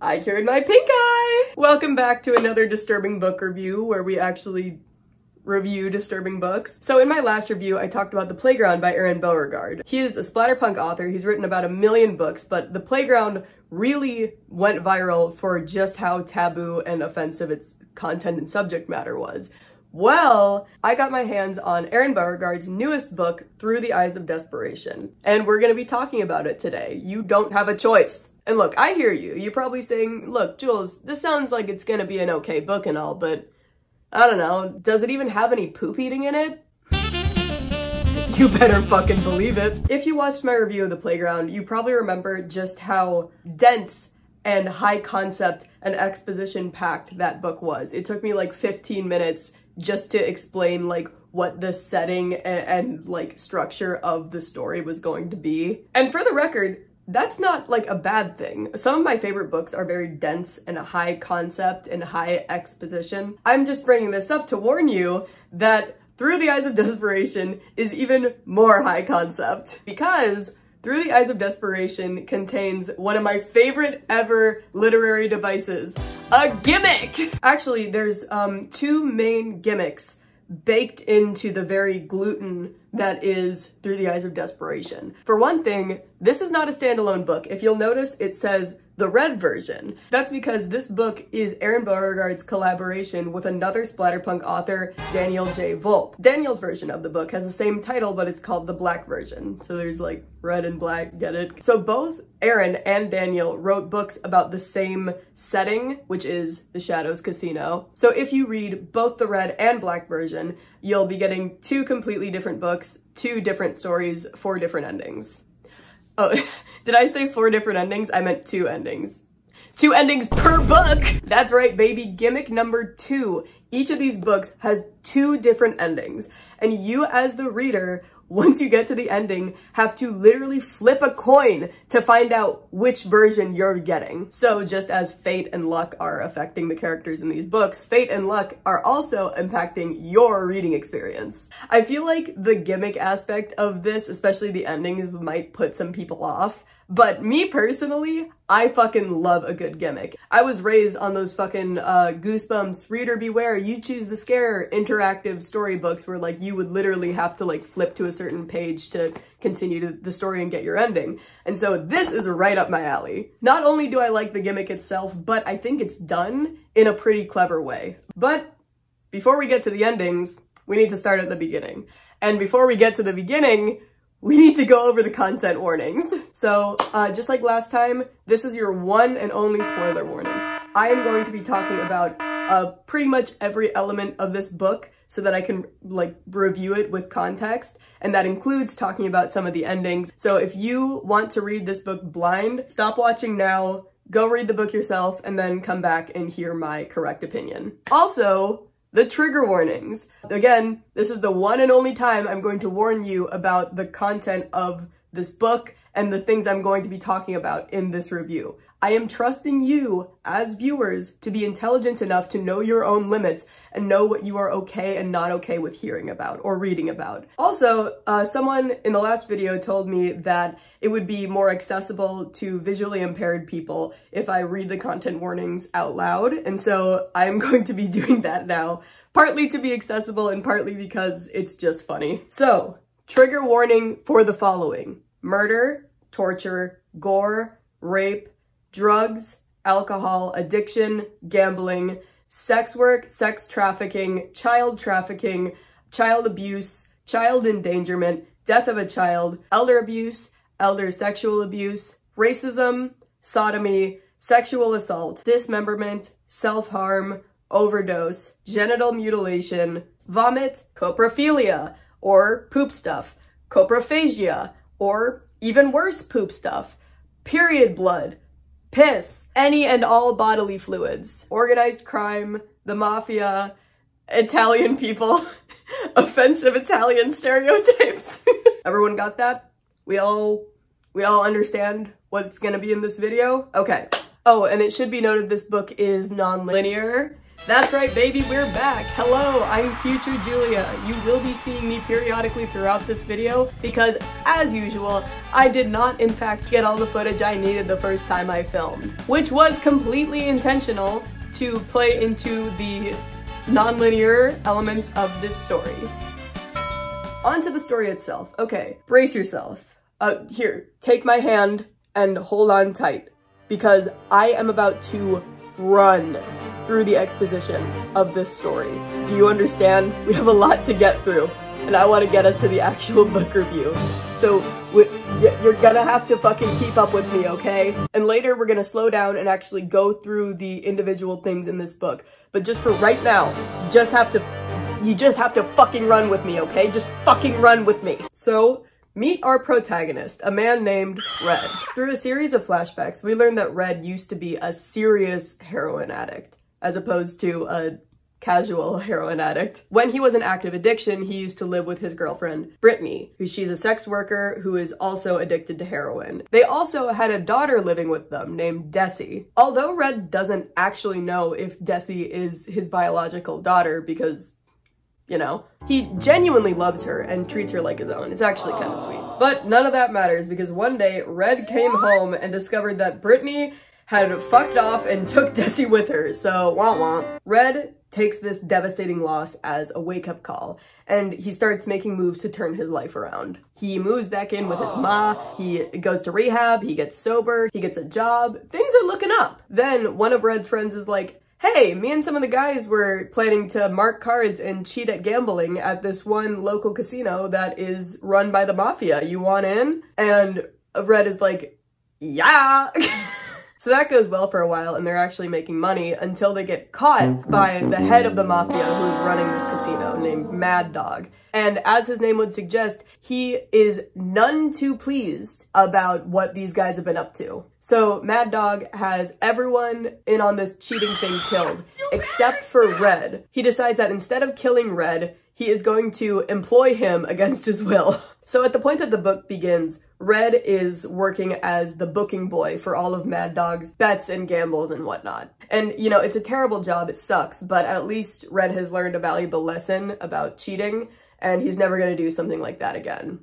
I cured my pink eye! Welcome back to another disturbing book review where we actually review disturbing books. So in my last review, I talked about The Playground by Aron Beauregard. He is a splatterpunk author. He's written about a million books, but The Playground really went viral for just how taboo and offensive its content and subject matter was. Well, I got my hands on Aron Beauregard's newest book, Through the Eyes of Desperation, and we're gonna be talking about it today. You don't have a choice. And look, I hear you. You're probably saying, look, Jules, this sounds like it's gonna be an okay book and all, but I don't know, does it even have any poop eating in it? You better fucking believe it. If you watched my review of The Playground, you probably remember just how dense and high concept and exposition packed that book was. It took me like 15 minutes just to explain like what the setting and, and, like structure of the story was going to be. And for the record, that's not like a bad thing. Some of my favorite books are very dense and a high concept and high exposition. I'm just bringing this up to warn you that through the Eyes of Desperation is even more high concept because Through the Eyes of Desperation contains one of my favorite ever literary devices, a gimmick! Actually, there's um, two main gimmicks baked into the very gluten that is Through the Eyes of Desperation. For one thing, this is not a standalone book. If you'll notice, it says the red version. That's because this book is Aron Beauregard's collaboration with another splatterpunk author, Daniel J. Volpe. Daniel's version of the book has the same title, but it's called the black version. So there's like red and black, get it? So both Aron and Daniel wrote books about the same setting, which is the Shadows Casino. So if you read both the red and black version, you'll be getting two completely different books, two different stories, four different endings. Oh, did I say four different endings? I meant two endings. Two endings per book! That's right, baby. Gimmick number two. Each of these books has two different endings. And you as the reader once you get to the ending, have to literally flip a coin to find out which version you're getting. So just as fate and luck are affecting the characters in these books, fate and luck are also impacting your reading experience. I feel like the gimmick aspect of this, especially the endings, might put some people off. But me personally, I fucking love a good gimmick. I was raised on those fucking uh, Goosebumps, Reader Beware, You Choose the Scare interactive storybooks where like you would literally have to like flip to a certain page to continue to the story and get your ending. And so this is right up my alley. Not only do I like the gimmick itself, but I think it's done in a pretty clever way. But before we get to the endings, we need to start at the beginning. And before we get to the beginning, we need to go over the content warnings. So uh, just like last time, this is your one and only spoiler warning. I am going to be talking about uh, pretty much every element of this book so that I can like review it with context and that includes talking about some of the endings. So if you want to read this book blind, stop watching now, go read the book yourself, and then come back and hear my correct opinion. Also, the trigger warnings. Again, this is the one and only time I'm going to warn you about the content of this book and the things I'm going to be talking about in this review. I am trusting you as viewers to be intelligent enough to know your own limits and know what you are okay and not okay with hearing about or reading about. Also, uh, someone in the last video told me that it would be more accessible to visually impaired people if I read the content warnings out loud. And so I'm going to be doing that now, partly to be accessible and partly because it's just funny. So, trigger warning for the following. Murder, torture, gore, rape, drugs, alcohol, addiction, gambling, sex work, sex trafficking, child trafficking, child abuse, child endangerment, death of a child, elder abuse, elder sexual abuse, racism, sodomy, sexual assault, dismemberment, self-harm, overdose, genital mutilation, vomit, coprophilia, or poop stuff, coprophagia, or even worse poop stuff, period blood, piss, any and all bodily fluids, organized crime, the mafia, Italian people, offensive Italian stereotypes. Everyone got that? We all, we all understand what's gonna be in this video? Okay. Oh, and it should be noted this book is non-linear. That's right, baby, we're back. Hello, I'm Future Julia. You will be seeing me periodically throughout this video because, as usual, I did not, in fact, get all the footage I needed the first time I filmed, which was completely intentional to play into the non-linear elements of this story. On to the story itself. Okay, brace yourself. Uh, here, take my hand and hold on tight because I am about to run through the exposition of this story. Do you understand? We have a lot to get through, and I want to get us to the actual book review. So you're gonna have to fucking keep up with me, okay? And later we're gonna slow down and actually go through the individual things in this book. But just for right now, you just have to, you just have to fucking run with me, okay? Just fucking run with me. So, Meet our protagonist, a man named Red. Through a series of flashbacks, we learn that Red used to be a serious heroin addict as opposed to a casual heroin addict. When he was in active addiction, he used to live with his girlfriend, Brittany, who she's a sex worker who is also addicted to heroin. They also had a daughter living with them named Desi. Although Red doesn't actually know if Desi is his biological daughter because you know? He genuinely loves her and treats her like his own. It's actually kind of sweet. But none of that matters because one day, Red came home and discovered that Brittany had fucked off and took Desi with her, so wah wah. Red takes this devastating loss as a wake-up call, and he starts making moves to turn his life around. He moves back in with his ma, he goes to rehab, he gets sober, he gets a job, things are looking up. Then one of Red's friends is like, hey, me and some of the guys were planning to mark cards and cheat at gambling at this one local casino that is run by the mafia. You want in? And Red is like, yeah. So that goes well for a while and they're actually making money until they get caught by the head of the mafia who's running this casino named Mad Dog. And as his name would suggest, he is none too pleased about what these guys have been up to. So Mad Dog has everyone in on this cheating thing killed, except for Red. He decides that instead of killing Red, he is going to employ him against his will. So at the point that the book begins, Red is working as the booking boy for all of Mad Dog's bets and gambles and whatnot. And, you know, it's a terrible job, it sucks, but at least Red has learned a valuable lesson about cheating, and he's never gonna do something like that again.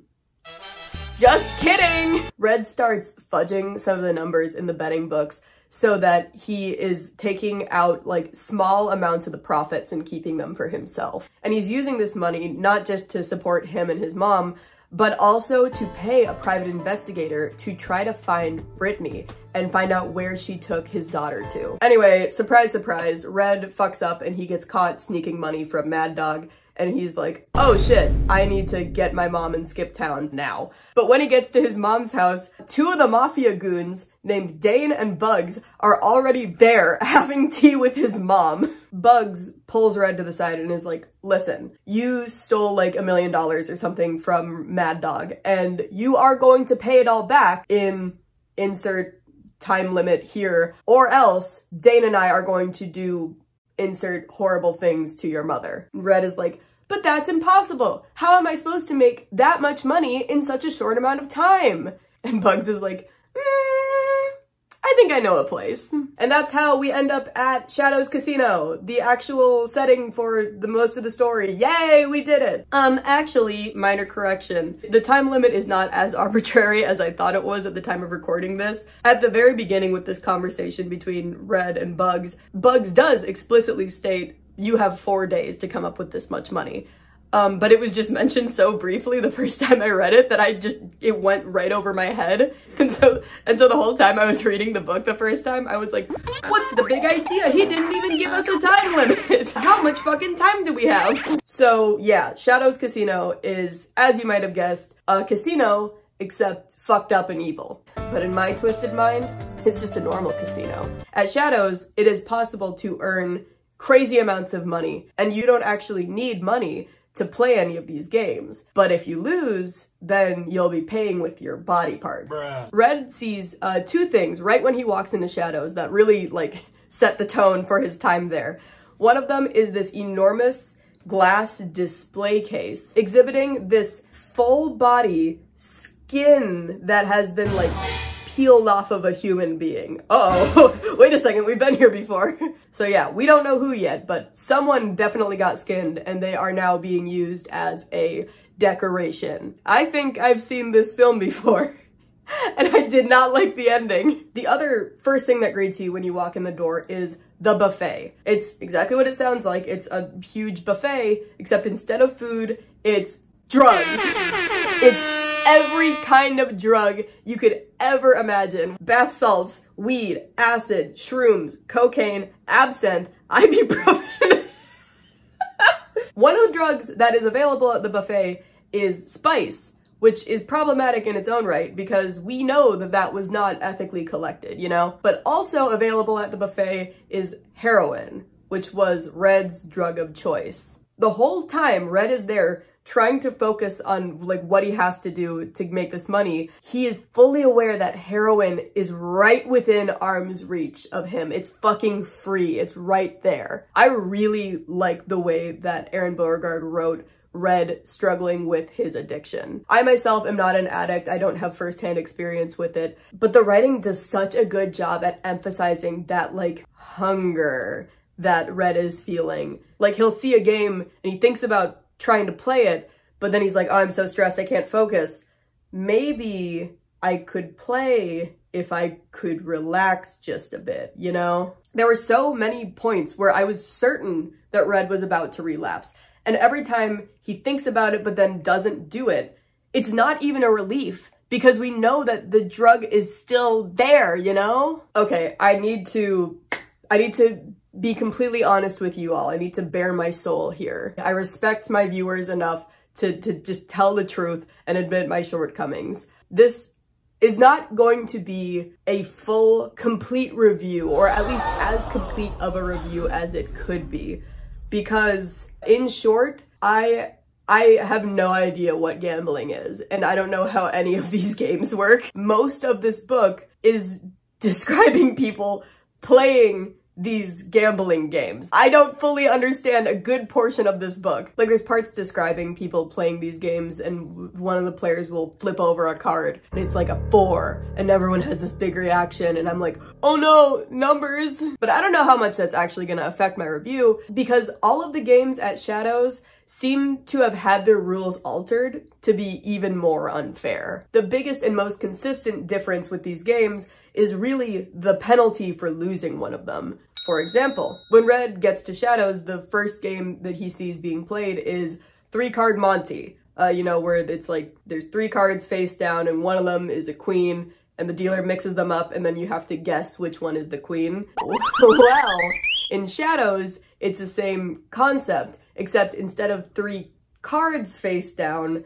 Just kidding! Red starts fudging some of the numbers in the betting books so that he is taking out like small amounts of the profits and keeping them for himself. And he's using this money not just to support him and his mom, but also to pay a private investigator to try to find Brittany and find out where she took his daughter to. Anyway, surprise, surprise, Red fucks up and he gets caught sneaking money from Mad Dog and he's like, oh shit, I need to get my mom in Skip Town now. But when he gets to his mom's house, two of the mafia goons named Dane and Bugs are already there having tea with his mom. Bugs pulls Red to the side and is like, listen, you stole like a million dollars or something from Mad Dog and you are going to pay it all back in insert time limit here or else Dane and I are going to do insert horrible things to your mother. Red is like, but that's impossible. How am I supposed to make that much money in such a short amount of time? And Bugs is like, mm, I think I know a place. And that's how we end up at Shadows Casino, the actual setting for the most of the story. Yay, we did it! Um, actually, minor correction. The time limit is not as arbitrary as I thought it was at the time of recording this. At the very beginning with this conversation between Red and Bugs, Bugs does explicitly state you have four days to come up with this much money. Um, but it was just mentioned so briefly the first time I read it that I just, it went right over my head. And so, and so the whole time I was reading the book the first time, I was like, what's the big idea? He didn't even give us a time limit. How much fucking time do we have? So yeah, Shadows Casino is, as you might have guessed, a casino except fucked up and evil. But in my twisted mind, it's just a normal casino. At Shadows, it is possible to earn crazy amounts of money and you don't actually need money to play any of these games. But if you lose, then you'll be paying with your body parts. Bruh. Red sees uh, two things right when he walks into Shadows that really like set the tone for his time there. One of them is this enormous glass display case exhibiting this full body skin that has been like peeled off of a human being. Uh oh, wait a second, we've been here before. so yeah, we don't know who yet, but someone definitely got skinned and they are now being used as a decoration. I think I've seen this film before. and I did not like the ending. The other first thing that greets you when you walk in the door is the buffet. It's exactly what it sounds like. It's a huge buffet, except instead of food, it's drugs. it's every kind of drug you could ever imagine. Bath salts, weed, acid, shrooms, cocaine, absinthe, ibuprofen. One of the drugs that is available at the buffet is spice which is problematic in its own right because we know that that was not ethically collected, you know? But also available at the buffet is heroin, which was Red's drug of choice. The whole time Red is there trying to focus on like what he has to do to make this money, he is fully aware that heroin is right within arm's reach of him. It's fucking free. It's right there. I really like the way that Aron Beauregard wrote Red struggling with his addiction. I myself am not an addict. I don't have firsthand experience with it, but the writing does such a good job at emphasizing that like hunger that Red is feeling. Like he'll see a game and he thinks about trying to play it, but then he's like, oh, I'm so stressed, I can't focus. Maybe I could play if I could relax just a bit, you know? There were so many points where I was certain that Red was about to relapse. And every time he thinks about it but then doesn't do it, it's not even a relief because we know that the drug is still there, you know? Okay, I need to, I need to be completely honest with you all. I need to bare my soul here. I respect my viewers enough to, to just tell the truth and admit my shortcomings. This is not going to be a full, complete review, or at least as complete of a review as it could be because in short, I I have no idea what gambling is, and I don't know how any of these games work. Most of this book is describing people playing these gambling games. I don't fully understand a good portion of this book. Like there's parts describing people playing these games and one of the players will flip over a card and it's like a four and everyone has this big reaction and I'm like, oh no, numbers. But I don't know how much that's actually gonna affect my review because all of the games at Shadows seem to have had their rules altered to be even more unfair. The biggest and most consistent difference with these games is really the penalty for losing one of them. For example, when Red gets to Shadows, the first game that he sees being played is three card Monty. Uh, you know, where it's like there's three cards face down and one of them is a queen and the dealer mixes them up and then you have to guess which one is the queen. well, in Shadows, it's the same concept, except instead of three cards face down,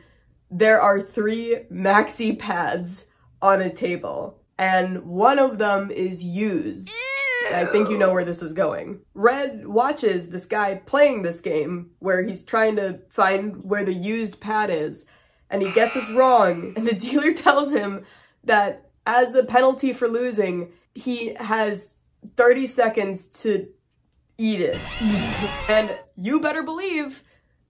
there are three maxi pads on a table and one of them is used. I think you know where this is going. Red watches this guy playing this game where he's trying to find where the used pad is and he guesses wrong and the dealer tells him that as a penalty for losing, he has 30 seconds to eat it. and you better believe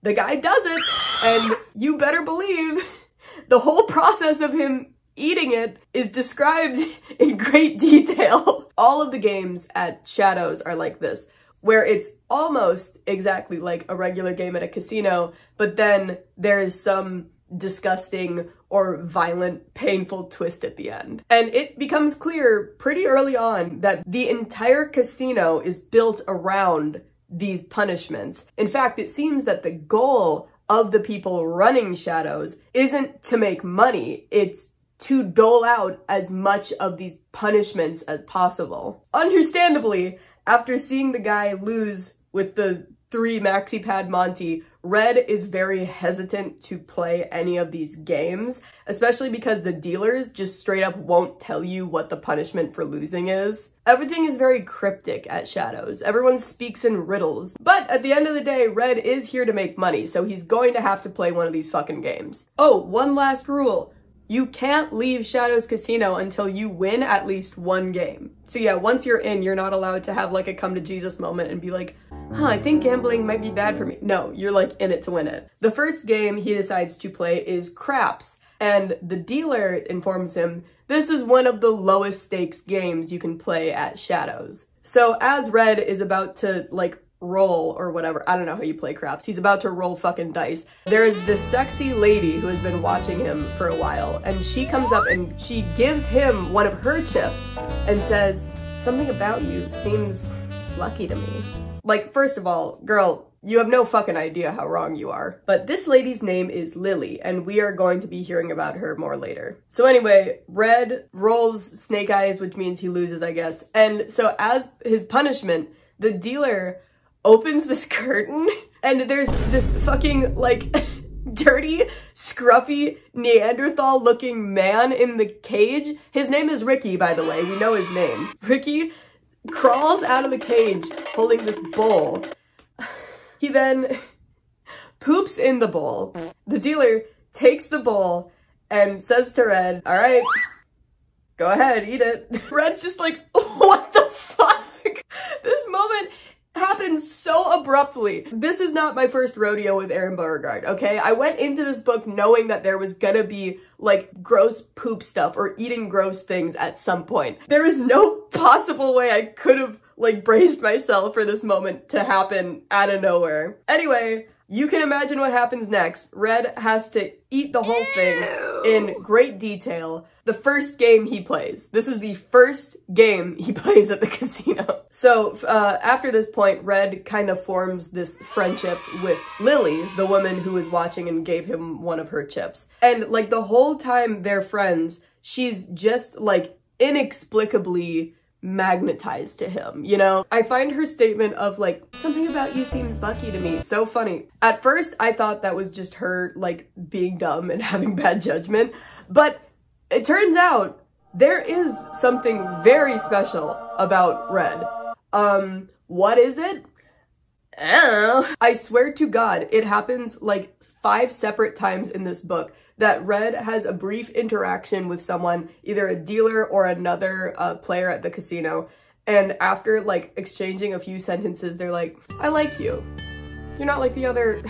the guy does it and you better believe the whole process of him eating it is described in great detail. All of the games at Shadows are like this, where it's almost exactly like a regular game at a casino, but then there is some disgusting or violent, painful twist at the end. And it becomes clear pretty early on that the entire casino is built around these punishments. In fact, it seems that the goal of the people running Shadows isn't to make money, it's to dole out as much of these punishments as possible. Understandably, after seeing the guy lose with the three maxi pad Monty, Red is very hesitant to play any of these games, especially because the dealers just straight up won't tell you what the punishment for losing is. Everything is very cryptic at Shadows. Everyone speaks in riddles. But at the end of the day, Red is here to make money, so he's going to have to play one of these fucking games. Oh, one last rule. You can't leave Shadows Casino until you win at least one game. So yeah, once you're in, you're not allowed to have like a come to Jesus moment and be like, huh, I think gambling might be bad for me. No, you're like in it to win it. The first game he decides to play is craps. And the dealer informs him This is one of the lowest stakes games you can play at Shadows. So as Red is about to like roll or whatever, I don't know how you play craps, he's about to roll fucking dice. There is this sexy lady who has been watching him for a while and she comes up and she gives him one of her chips and says, something about you seems lucky to me. Like, first of all, girl, you have no fucking idea how wrong you are. But this lady's name is Lily, and we are going to be hearing about her more later. So anyway, Red rolls snake eyes, which means he loses, I guess. And so as his punishment, the dealer opens this curtain, and there's this fucking, like, dirty, scruffy, Neanderthal looking man in the cage. His name is Ricky, by the way. We know his name. Ricky crawls out of the cage holding this bowl he then poops in the bowl. The dealer takes the bowl and says to Red, all right, go ahead, eat it. Red's just like, what the fuck? This moment happens so abruptly. This is not my first rodeo with Aron Beauregard, okay? I went into this book knowing that there was gonna be like gross poop stuff or eating gross things at some point. There is no possible way I could have like braced myself for this moment to happen out of nowhere. Anyway, you can imagine what happens next. Red has to eat the whole thing in great detail. The first game he plays. This is the first game he plays at the casino. So uh, after this point, Red kind of forms this friendship with Lily, the woman who was watching and gave him one of her chips. And like the whole time they're friends, she's just like inexplicably magnetized to him, you know? I find her statement of like, something about you seems lucky to me so funny. At first, I thought that was just her like being dumb and having bad judgment, but it turns out there is something very special about Red. Um, what is it? I, I swear to God, it happens like five separate times in this book that Red has a brief interaction with someone, either a dealer or another uh, player at the casino. And after like exchanging a few sentences, they're like, I like you. You're not like the other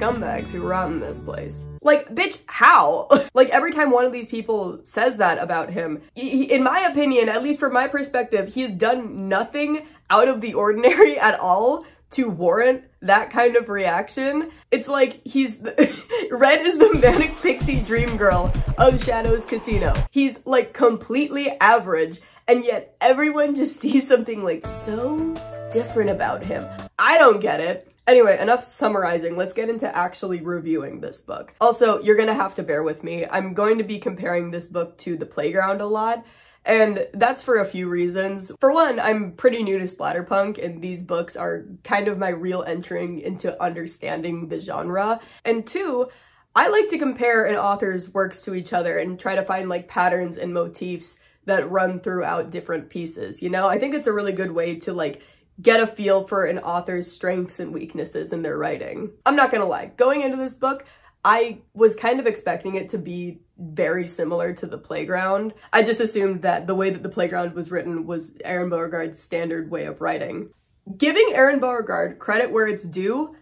scumbags who run this place. Like, bitch, how? like, every time one of these people says that about him, he, in my opinion, at least from my perspective, he's done nothing out of the ordinary at all to warrant that kind of reaction. It's like he's Red is the manic pixie dream girl of Shadows Casino. He's like completely average and yet everyone just sees something like so different about him. I don't get it. Anyway, enough summarizing. Let's get into actually reviewing this book. Also, you're gonna have to bear with me. I'm going to be comparing this book to The Playground a lot and that's for a few reasons. For one, I'm pretty new to splatterpunk and these books are kind of my real entering into understanding the genre. And two, I like to compare an author's works to each other and try to find like patterns and motifs that run throughout different pieces, you know? I think it's a really good way to like get a feel for an author's strengths and weaknesses in their writing. I'm not gonna lie, going into this book, I was kind of expecting it to be very similar to The Playground. I just assumed that the way that The Playground was written was Aron Beauregard's standard way of writing. Giving Aron Beauregard credit where it's due,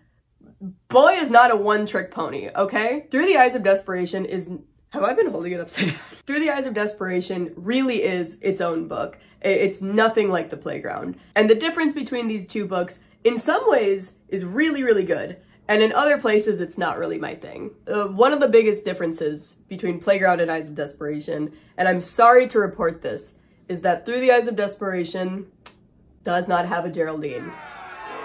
boy is not a one-trick pony, okay? Through the Eyes of Desperation is... Have I been holding it upside down? Through the Eyes of Desperation really is its own book. It's nothing like The Playground. And the difference between these two books, in some ways, is really, really good. And in other places, it's not really my thing. Uh, one of the biggest differences between Playground and Eyes of Desperation, and I'm sorry to report this, is that Through the Eyes of Desperation does not have a Geraldine.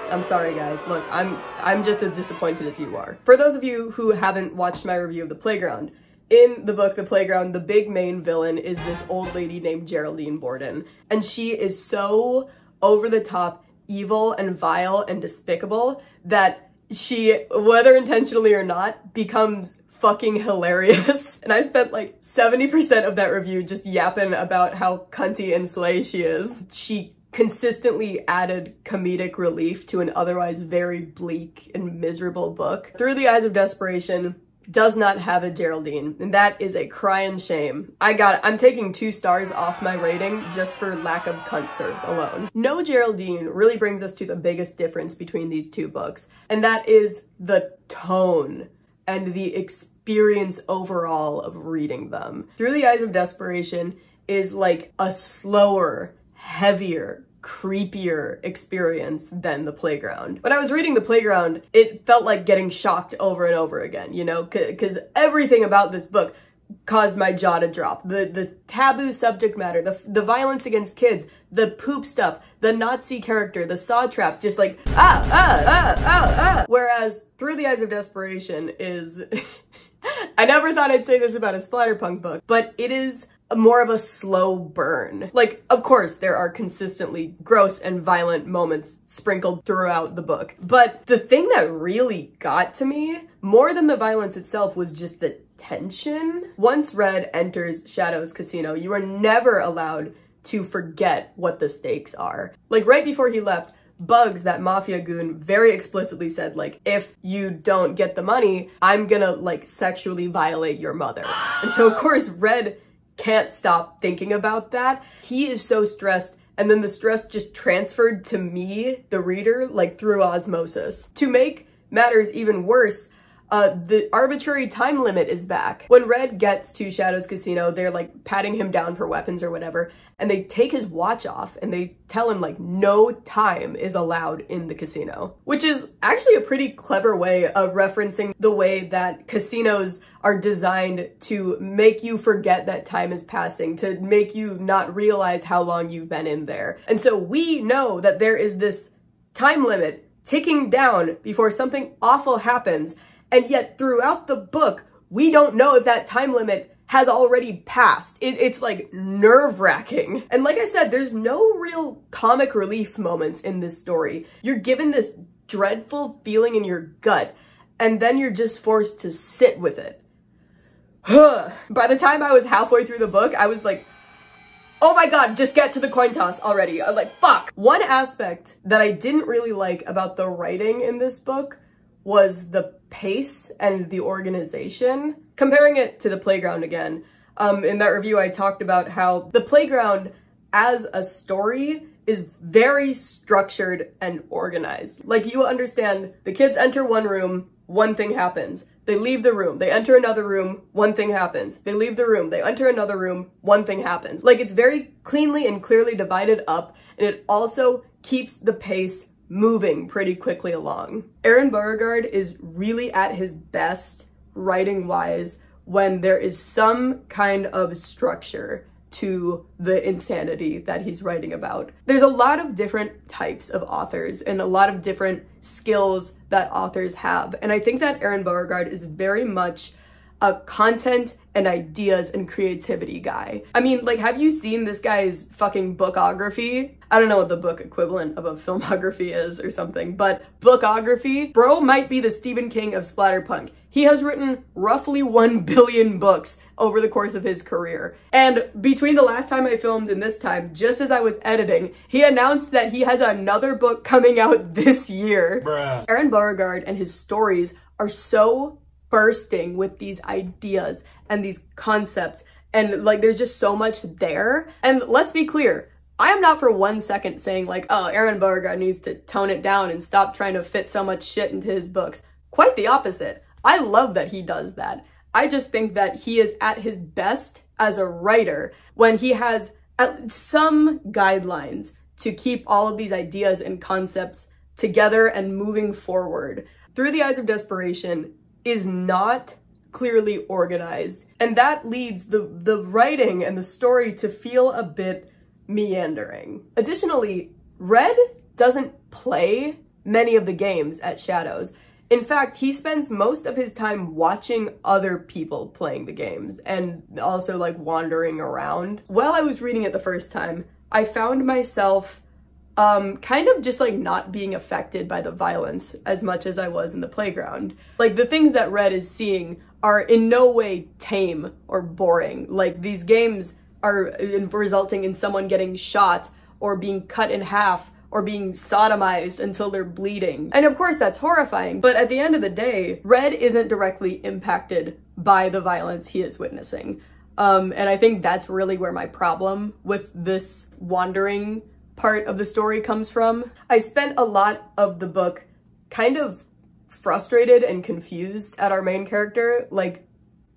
I'm sorry guys, look, I'm I'm just as disappointed as you are. For those of you who haven't watched my review of The Playground, in the book The Playground, the big main villain is this old lady named Geraldine Borden. And she is so over the top evil and vile and despicable that she, whether intentionally or not, becomes fucking hilarious. And I spent like 70% of that review just yapping about how cunty and slay she is. She consistently added comedic relief to an otherwise very bleak and miserable book. Through the Eyes of Desperation does not have a Geraldine, and that is a crying shame. I got. I'm taking two stars off my rating just for lack of serve alone. No Geraldine really brings us to the biggest difference between these two books, and that is the tone and the experience overall of reading them. Through the Eyes of Desperation is like a slower, heavier, creepier experience than the playground. When I was reading the playground, it felt like getting shocked over and over again, you know, because everything about this book caused my jaw to drop. The the taboo subject matter, the the violence against kids, the poop stuff, the Nazi character, the saw traps, just like ah ah ah ah ah. Whereas Through the Eyes of Desperation is I never thought I'd say this about a splatterpunk book, but it is more of a slow burn. Like, of course, there are consistently gross and violent moments sprinkled throughout the book. But the thing that really got to me, more than the violence itself, was just the tension. Once Red enters Shadow's casino, you are never allowed to forget what the stakes are. Like, right before he left, Bugs, that mafia goon, very explicitly said, like, if you don't get the money, I'm gonna, like, sexually violate your mother. And so, of course, Red can't stop thinking about that. He is so stressed and then the stress just transferred to me, the reader, like through osmosis. To make matters even worse, uh, the arbitrary time limit is back. When Red gets to Shadow's casino, they're like patting him down for weapons or whatever, and they take his watch off and they tell him like no time is allowed in the casino, which is actually a pretty clever way of referencing the way that casinos are designed to make you forget that time is passing, to make you not realize how long you've been in there. And so we know that there is this time limit ticking down before something awful happens and yet throughout the book, we don't know if that time limit has already passed. It, it's like nerve wracking. And like I said, there's no real comic relief moments in this story. You're given this dreadful feeling in your gut, and then you're just forced to sit with it. By the time I was halfway through the book, I was like, oh my god, just get to the coin toss already. I'm like, fuck. One aspect that I didn't really like about the writing in this book was the pace and the organization. Comparing it to the playground again, um, in that review I talked about how the playground as a story is very structured and organized. Like you understand, the kids enter one room, one thing happens. They leave the room, they enter another room, one thing happens. They leave the room, they enter another room, one thing happens. Like it's very cleanly and clearly divided up and it also keeps the pace moving pretty quickly along. Aron Beauregard is really at his best writing wise when there is some kind of structure to the insanity that he's writing about. There's a lot of different types of authors and a lot of different skills that authors have. And I think that Aron Beauregard is very much a content and ideas and creativity guy. I mean, like, have you seen this guy's fucking bookography? I don't know what the book equivalent of a filmography is or something, but bookography, bro might be the Stephen King of splatterpunk. He has written roughly 1 billion books over the course of his career. And between the last time I filmed and this time, just as I was editing, he announced that he has another book coming out this year. Bruh. Aron Beauregard and his stories are so bursting with these ideas and these concepts. And like, there's just so much there. And let's be clear, I am not for one second saying like, oh, Aron Beauregard needs to tone it down and stop trying to fit so much shit into his books. Quite the opposite. I love that he does that. I just think that he is at his best as a writer when he has some guidelines to keep all of these ideas and concepts together and moving forward. Through the Eyes of Desperation, is not clearly organized. And that leads the, the writing and the story to feel a bit meandering. Additionally, Red doesn't play many of the games at Shadows. In fact, he spends most of his time watching other people playing the games and also like wandering around. While I was reading it the first time, I found myself um, kind of just like not being affected by the violence as much as I was in the playground. Like the things that Red is seeing are in no way tame or boring. Like these games are resulting in someone getting shot or being cut in half or being sodomized until they're bleeding. And of course that's horrifying, but at the end of the day, Red isn't directly impacted by the violence he is witnessing. Um, and I think that's really where my problem with this wandering part of the story comes from. I spent a lot of the book kind of frustrated and confused at our main character. Like,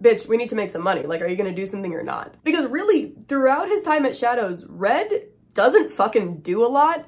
bitch, we need to make some money. Like, are you gonna do something or not? Because really, throughout his time at Shadows, Red doesn't fucking do a lot.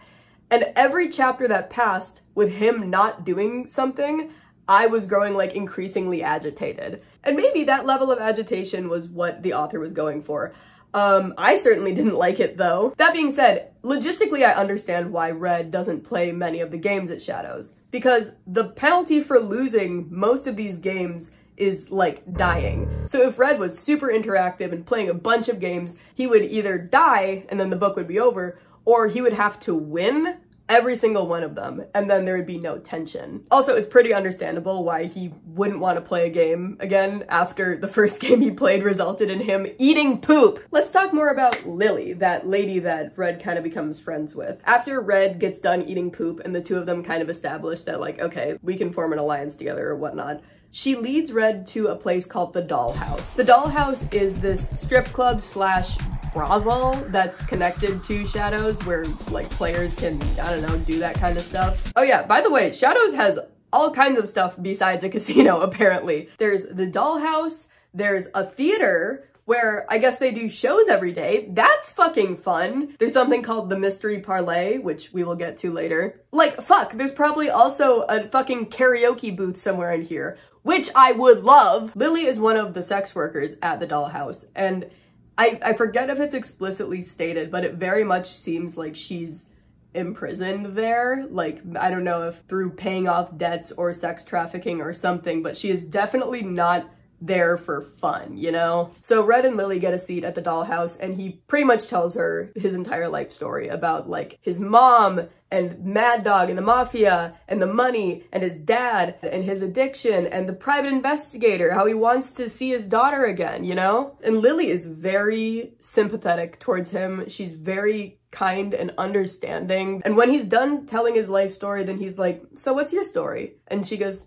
And every chapter that passed with him not doing something, I was growing like increasingly agitated. And maybe that level of agitation was what the author was going for. Um, I certainly didn't like it though. That being said, logistically I understand why Red doesn't play many of the games at Shadows. Because the penalty for losing most of these games is like dying. So if Red was super interactive and playing a bunch of games, he would either die and then the book would be over, or he would have to win every single one of them, and then there would be no tension. Also, it's pretty understandable why he wouldn't want to play a game again after the first game he played resulted in him eating poop. Let's talk more about Lily, that lady that Red kind of becomes friends with. After Red gets done eating poop and the two of them kind of establish that like, okay, we can form an alliance together or whatnot, she leads Red to a place called the Dollhouse. The Dollhouse is this strip club slash brothel that's connected to Shadows where like players can, I don't know, do that kind of stuff. Oh yeah, by the way, Shadows has all kinds of stuff besides a casino, apparently. There's the Dollhouse, there's a theater where I guess they do shows every day. That's fucking fun. There's something called the Mystery Parlay, which we will get to later. Like, fuck, there's probably also a fucking karaoke booth somewhere in here which I would love. Lily is one of the sex workers at the dollhouse, and I, I forget if it's explicitly stated, but it very much seems like she's imprisoned there. Like, I don't know if through paying off debts or sex trafficking or something, but she is definitely not there for fun, you know? So Red and Lily get a seat at the dollhouse and he pretty much tells her his entire life story about like his mom and Mad Dog and the Mafia and the money and his dad and his addiction and the private investigator, how he wants to see his daughter again, you know? And Lily is very sympathetic towards him. She's very kind and understanding. And when he's done telling his life story, then he's like, so what's your story? And she goes,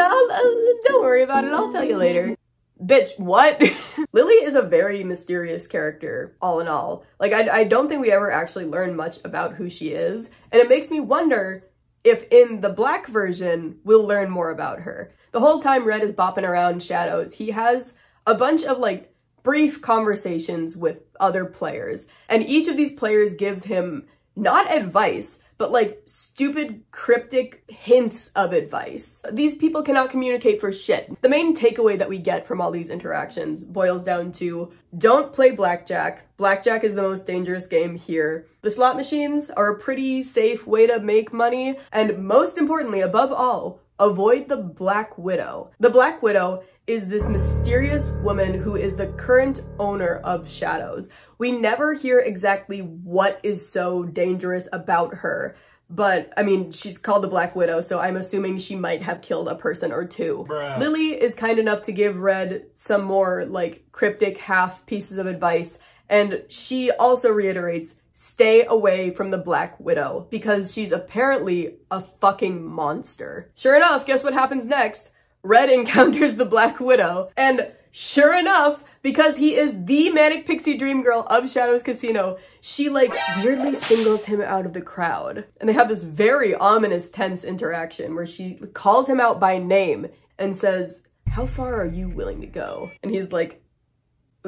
I'll, don't worry about it. I'll tell you later. Bitch, what? Lily is a very mysterious character, all in all. Like, I, I don't think we ever actually learn much about who she is. And it makes me wonder if in the black version, we'll learn more about her. The whole time Red is bopping around shadows, he has a bunch of like brief conversations with other players. And each of these players gives him not advice, but like stupid cryptic hints of advice. These people cannot communicate for shit. The main takeaway that we get from all these interactions boils down to don't play blackjack. Blackjack is the most dangerous game here. The slot machines are a pretty safe way to make money, and most importantly, above all, avoid the Black Widow. The Black Widow is this mysterious woman who is the current owner of Shadows. We never hear exactly what is so dangerous about her, but I mean, she's called the Black Widow, so I'm assuming she might have killed a person or two. Bruh. Lily is kind enough to give Red some more like cryptic half pieces of advice, and she also reiterates stay away from the Black Widow because she's apparently a fucking monster. Sure enough, guess what happens next? Red encounters the Black Widow, and sure enough, because he is the manic pixie dream girl of Shadows Casino, she like weirdly singles him out of the crowd. And they have this very ominous, tense interaction where she calls him out by name and says, how far are you willing to go? And he's like,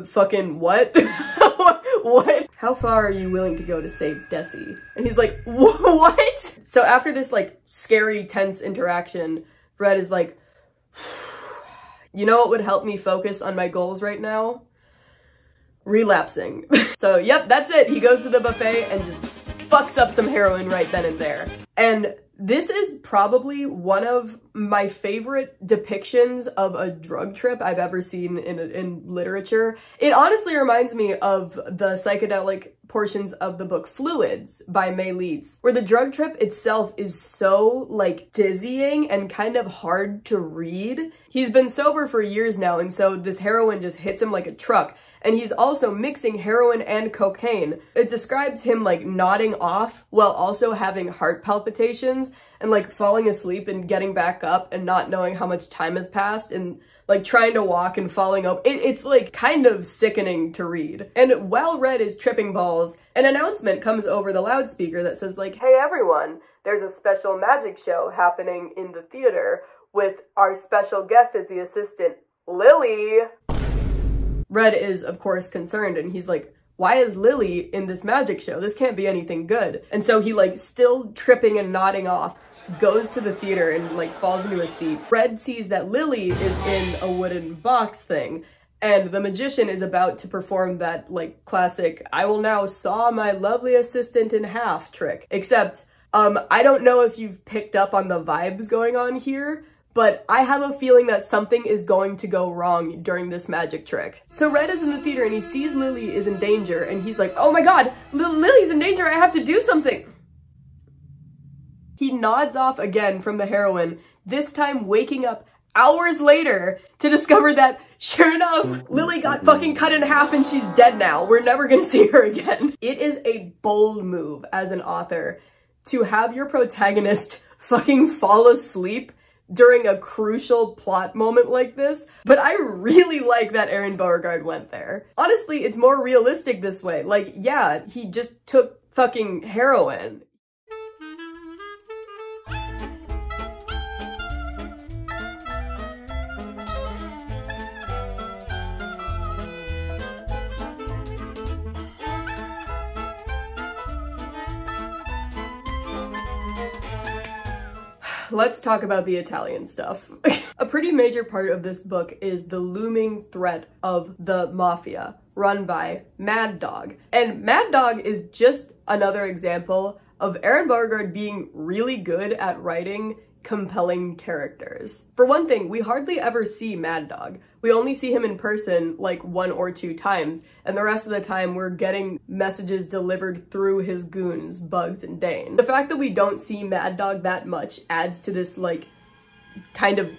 fucking what? what? How far are you willing to go to save Desi? And he's like, what? So after this like scary, tense interaction, Red is like, you know what would help me focus on my goals right now? Relapsing. so yep, that's it. He goes to the buffet and just fucks up some heroin right then and there. And this is probably one of my favorite depictions of a drug trip I've ever seen in, in literature. It honestly reminds me of the psychedelic portions of the book Fluids by May Leitz, where the drug trip itself is so like dizzying and kind of hard to read. He's been sober for years now, and so this heroin just hits him like a truck and he's also mixing heroin and cocaine. It describes him like nodding off while also having heart palpitations and like falling asleep and getting back up and not knowing how much time has passed and like trying to walk and falling over. It, it's like kind of sickening to read. And while Red is tripping balls, an announcement comes over the loudspeaker that says like, hey everyone, there's a special magic show happening in the theater with our special guest as the assistant, Lily. Red is, of course, concerned and he's like, why is Lily in this magic show? This can't be anything good. And so he like still tripping and nodding off goes to the theater and like falls into a seat. Red sees that Lily is in a wooden box thing and the magician is about to perform that like classic I will now saw my lovely assistant in half trick. Except um I don't know if you've picked up on the vibes going on here, but I have a feeling that something is going to go wrong during this magic trick. So Red is in the theater and he sees Lily is in danger and he's like, oh my god, L Lily's in danger, I have to do something. He nods off again from the heroin, this time waking up hours later to discover that sure enough, Lily got fucking cut in half and she's dead now. We're never gonna see her again. It is a bold move as an author to have your protagonist fucking fall asleep during a crucial plot moment like this, but I really like that Aron Beauregard went there. Honestly, it's more realistic this way. Like, yeah, he just took fucking heroin. Let's talk about the Italian stuff. a pretty major part of this book is the looming threat of the mafia run by Mad Dog. And Mad Dog is just another example of Aron Beauregard being really good at writing compelling characters. For one thing, we hardly ever see Mad Dog. We only see him in person like one or two times, and the rest of the time we're getting messages delivered through his goons, Bugs and Dane. The fact that we don't see Mad Dog that much adds to this like kind of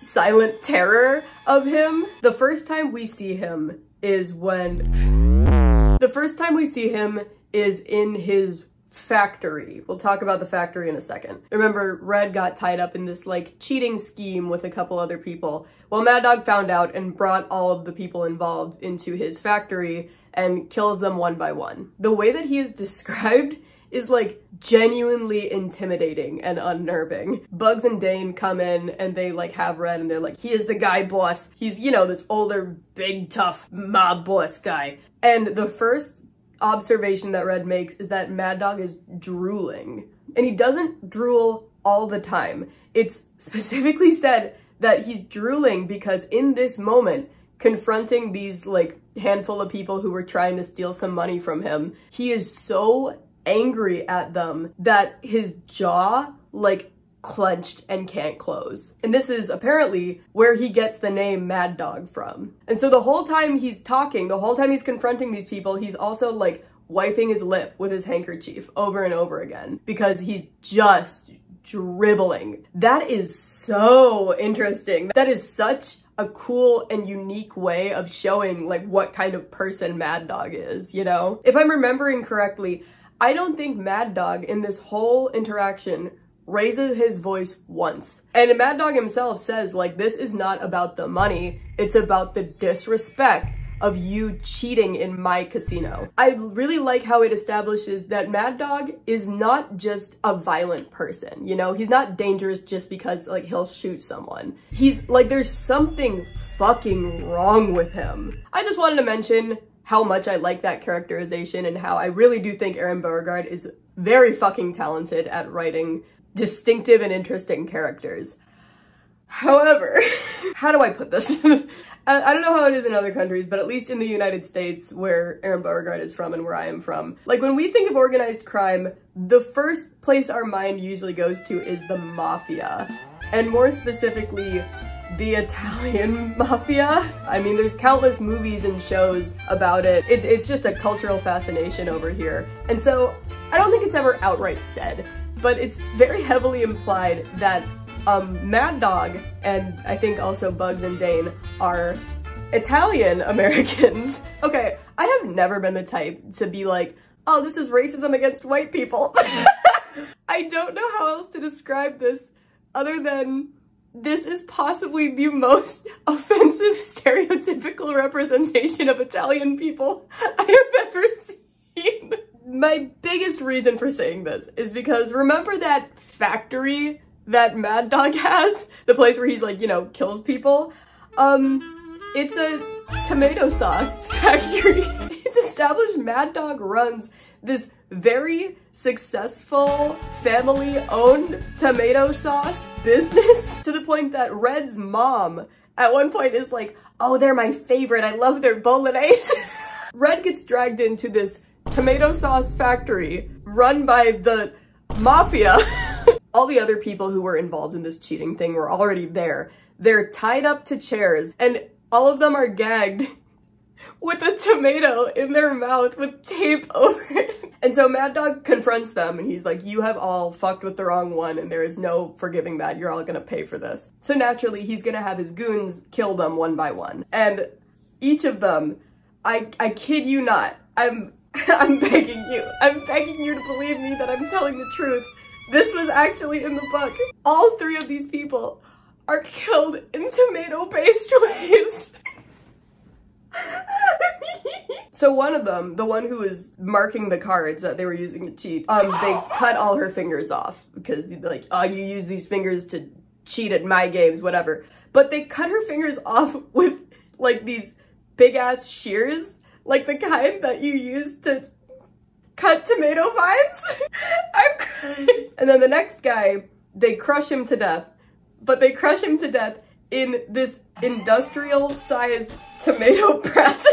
silent terror of him. The first time we see him is when... The first time we see him is in his factory. We'll talk about the factory in a second. Remember, Red got tied up in this like cheating scheme with a couple other people. Well, Mad Dog found out and brought all of the people involved into his factory and kills them one by one. The way that he is described is like genuinely intimidating and unnerving. Bugs and Dane come in and they like have Red and they're like, he is the guy boss. He's, you know, this older, big, tough mob boss guy. And the first observation that Red makes is that Mad Dog is drooling. And he doesn't drool all the time. It's specifically said that he's drooling because in this moment, confronting these like handful of people who were trying to steal some money from him, he is so angry at them that his jaw like clenched and can't close. And this is apparently where he gets the name Mad Dog from. And so the whole time he's talking, the whole time he's confronting these people, he's also like wiping his lip with his handkerchief over and over again because he's just dribbling. That is so interesting. That is such a cool and unique way of showing like what kind of person Mad Dog is, you know? If I'm remembering correctly, I don't think Mad Dog in this whole interaction raises his voice once. And Mad Dog himself says, like, this is not about the money, it's about the disrespect of you cheating in my casino. I really like how it establishes that Mad Dog is not just a violent person, you know? He's not dangerous just because, like, he'll shoot someone. He's, like, there's something fucking wrong with him. I just wanted to mention how much I like that characterization and how I really do think Aron Beauregard is very fucking talented at writing distinctive and interesting characters. However, how do I put this? I don't know how it is in other countries, but at least in the United States, where Aron Beauregard is from and where I am from, like when we think of organized crime, the first place our mind usually goes to is the mafia. And more specifically, the Italian mafia. I mean, there's countless movies and shows about it. it. It's just a cultural fascination over here. And so I don't think it's ever outright said, but it's very heavily implied that um, Mad Dog and I think also Bugs and Dane are Italian Americans. okay, I have never been the type to be like, oh, this is racism against white people. I don't know how else to describe this other than this is possibly the most offensive stereotypical representation of Italian people I have ever seen. My biggest reason for saying this is because remember that factory that Mad Dog has, the place where he's like, you know, kills people. Um, it's a tomato sauce factory. it's established Mad Dog runs this very successful family-owned tomato sauce business to the point that Red's mom at one point is like, oh, they're my favorite. I love their bolognese. Red gets dragged into this tomato sauce factory run by the mafia. All the other people who were involved in this cheating thing were already there. They're tied up to chairs and all of them are gagged with a tomato in their mouth with tape over it. And so Mad Dog confronts them and he's like, you have all fucked with the wrong one and there is no forgiving that. You're all gonna pay for this. So naturally, he's gonna have his goons kill them one by one. And each of them, I, I kid you not, I'm, I'm begging you, I'm begging you to believe me that I'm telling the truth. This was actually in the book. All three of these people are killed in tomato-based ways. so one of them, the one who was marking the cards that they were using to cheat, um, they cut all her fingers off because like, oh, you use these fingers to cheat at my games, whatever. But they cut her fingers off with like these big ass shears, like the kind that you use to cut tomato vines. I'm and then the next guy, they crush him to death, but they crush him to death in this industrial sized tomato press.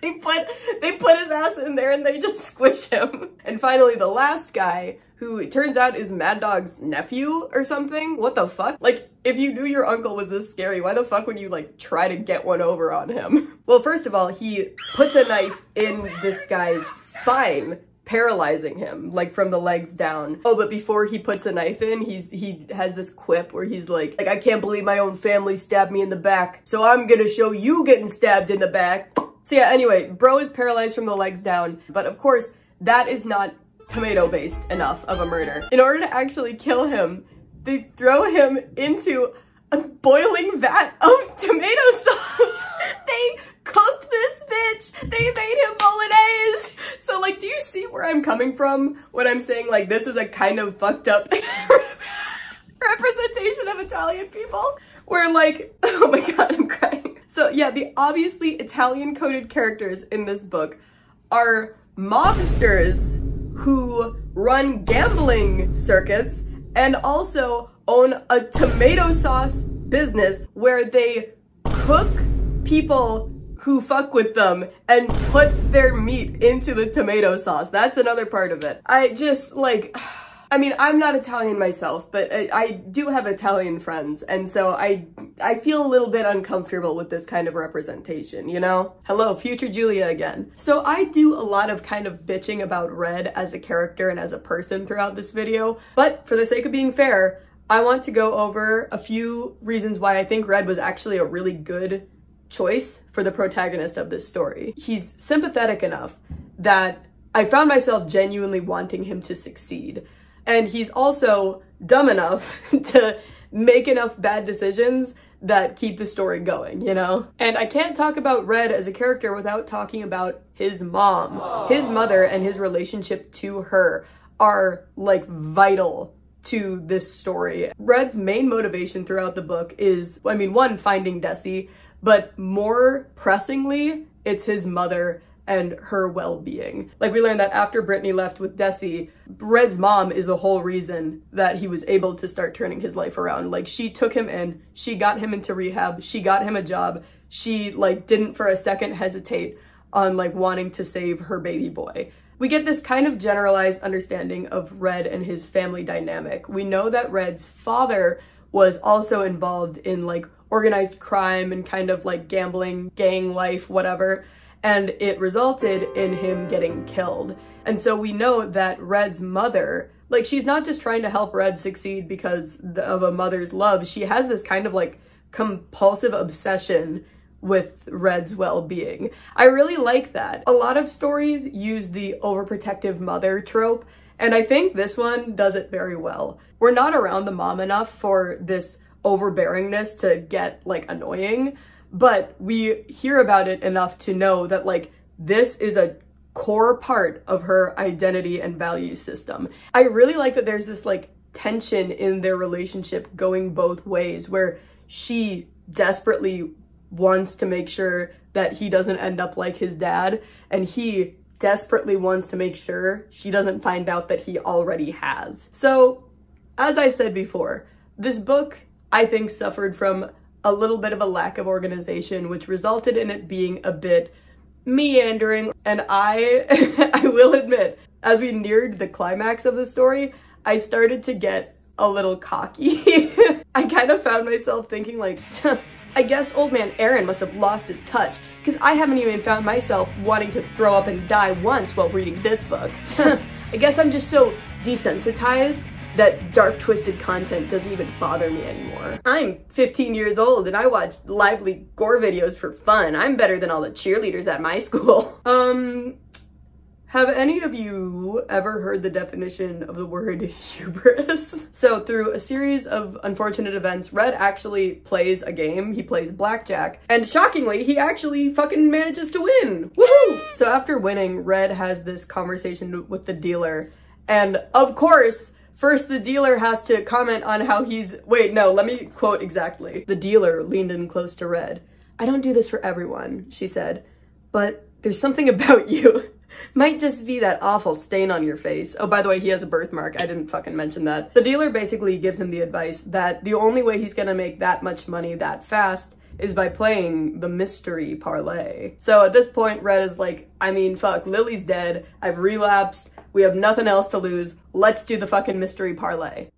they put they put his ass in there and they just squish him. And finally the last guy, who it turns out is Mad Dog's nephew or something. What the fuck? Like, if you knew your uncle was this scary, why the fuck would you like try to get one over on him? Well, first of all, he puts a knife in this guy's spine paralyzing him, like from the legs down. Oh, but before he puts the knife in, he's he has this quip where he's like, like I can't believe my own family stabbed me in the back, so I'm gonna show you getting stabbed in the back. So yeah, anyway, bro is paralyzed from the legs down, but of course, that is not tomato-based enough of a murder. In order to actually kill him, they throw him into a boiling vat of tomato sauce. they cooked this bitch. They made him bolognese. So like, do you see where I'm coming from when I'm saying like, this is a kind of fucked up representation of Italian people? Where like, oh my God, I'm crying. So yeah, the obviously Italian coded characters in this book are mobsters who run gambling circuits and also own a tomato sauce business where they cook people who fuck with them and put their meat into the tomato sauce. That's another part of it. I just like, I mean, I'm not Italian myself, but I, I, do have Italian friends, and so I I feel a little bit uncomfortable with this kind of representation, you know? Hello, future Julia again. So I do a lot of kind of bitching about Red as a character and as a person throughout this video, but for the sake of being fair, I want to go over a few reasons why I think Red was actually a really good choice for the protagonist of this story. He's sympathetic enough that I found myself genuinely wanting him to succeed. And he's also dumb enough to make enough bad decisions that keep the story going, you know? And I can't talk about Red as a character without talking about his mom. His mother and his relationship to her are like vital to this story. Red's main motivation throughout the book is, I mean, one, finding Desi, but more pressingly, it's his mother and her well-being. Like we learned that after Brittany left with Desi, Red's mom is the whole reason that he was able to start turning his life around. Like she took him in, she got him into rehab, she got him a job, she like didn't for a second hesitate on like wanting to save her baby boy. We get this kind of generalized understanding of Red and his family dynamic. We know that Red's father was also involved in like organized crime and kind of like gambling, gang life, whatever. And it resulted in him getting killed. And so we know that Red's mother, like she's not just trying to help Red succeed because of a mother's love. She has this kind of like compulsive obsession with Red's well-being. I really like that. A lot of stories use the overprotective mother trope, and I think this one does it very well. We're not around the mom enough for this overbearingness to get like annoying, but we hear about it enough to know that like this is a core part of her identity and value system. I really like that there's this like tension in their relationship going both ways where she desperately wants to make sure that he doesn't end up like his dad, and he desperately wants to make sure she doesn't find out that he already has. So, as I said before, this book, I think, suffered from a little bit of a lack of organization, which resulted in it being a bit meandering. And I, I will admit, as we neared the climax of the story, I started to get a little cocky. I kind of found myself thinking like, I guess old man Aron must have lost his touch, because I haven't even found myself wanting to throw up and die once while reading this book. I guess I'm just so desensitized that dark twisted content doesn't even bother me anymore. I'm 15 years old and I watch LiveLeak gore videos for fun. I'm better than all the cheerleaders at my school. Um, have any of you ever heard the definition of the word hubris? So through a series of unfortunate events, Red actually plays a game. He plays blackjack. And shockingly, he actually fucking manages to win. Woohoo! So after winning, Red has this conversation with the dealer. And of course, First, the dealer has to comment on how he's. Wait, no, let me quote exactly. The dealer leaned in close to Red. I don't do this for everyone, she said, but there's something about you. Might just be that awful stain on your face. Oh, by the way, he has a birthmark. I didn't fucking mention that. The dealer basically gives him the advice that the only way he's gonna make that much money that fast is by playing the mystery parlay. So at this point, Red is like, I mean, fuck, Lily's dead. I've relapsed. We have nothing else to lose. Let's do the fucking mystery parlay.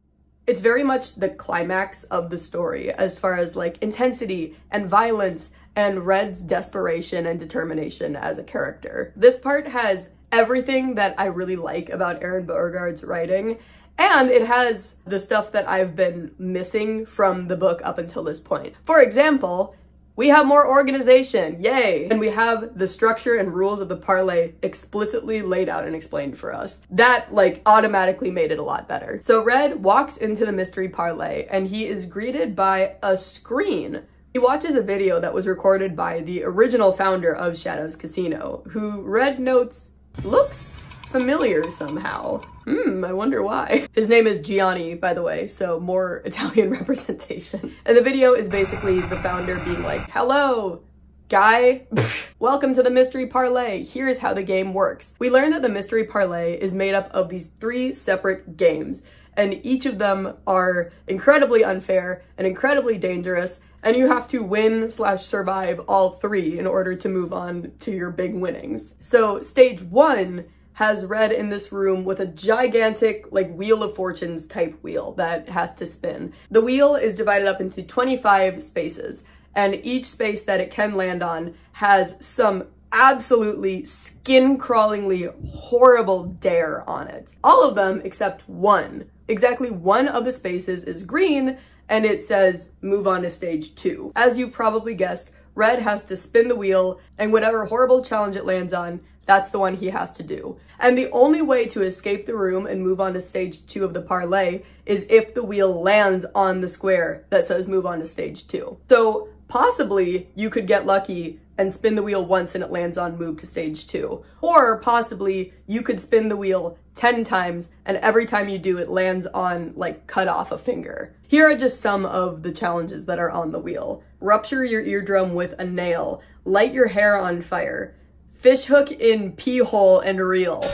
It's very much the climax of the story as far as like intensity and violence and Red's desperation and determination as a character. This part has everything that I really like about Aron Beauregard's writing, and it has the stuff that I've been missing from the book up until this point. For example, we have more organization, yay! And we have the structure and rules of the parlay explicitly laid out and explained for us. That, like, automatically made it a lot better. So Red walks into the mystery parlay and he is greeted by a screen he watches a video that was recorded by the original founder of Shadows Casino, who Red notes looks familiar somehow. Hmm, I wonder why. His name is Gianni, by the way, so more Italian representation. And the video is basically the founder being like, hello, guy. Welcome to the Mystery Parlay. Here's how the game works. We learn that the Mystery Parlay is made up of these three separate games, and each of them are incredibly unfair and incredibly dangerous, and you have to win slash survive all three in order to move on to your big winnings. So stage one has Red in this room with a gigantic like Wheel of Fortunes type wheel that has to spin. The wheel is divided up into 25 spaces and each space that it can land on has some absolutely skin crawlingly horrible dare on it. All of them except one. Exactly one of the spaces is green and it says move on to stage two. As you've probably guessed, Red has to spin the wheel and whatever horrible challenge it lands on, that's the one he has to do. And the only way to escape the room and move on to stage two of the parlay is if the wheel lands on the square that says move on to stage two. So possibly you could get lucky and spin the wheel once and it lands on move to stage two. Or possibly you could spin the wheel 10 times and every time you do it lands on like cut off a finger. Here are just some of the challenges that are on the wheel. Rupture your eardrum with a nail, light your hair on fire, fish hook in pee hole and reel,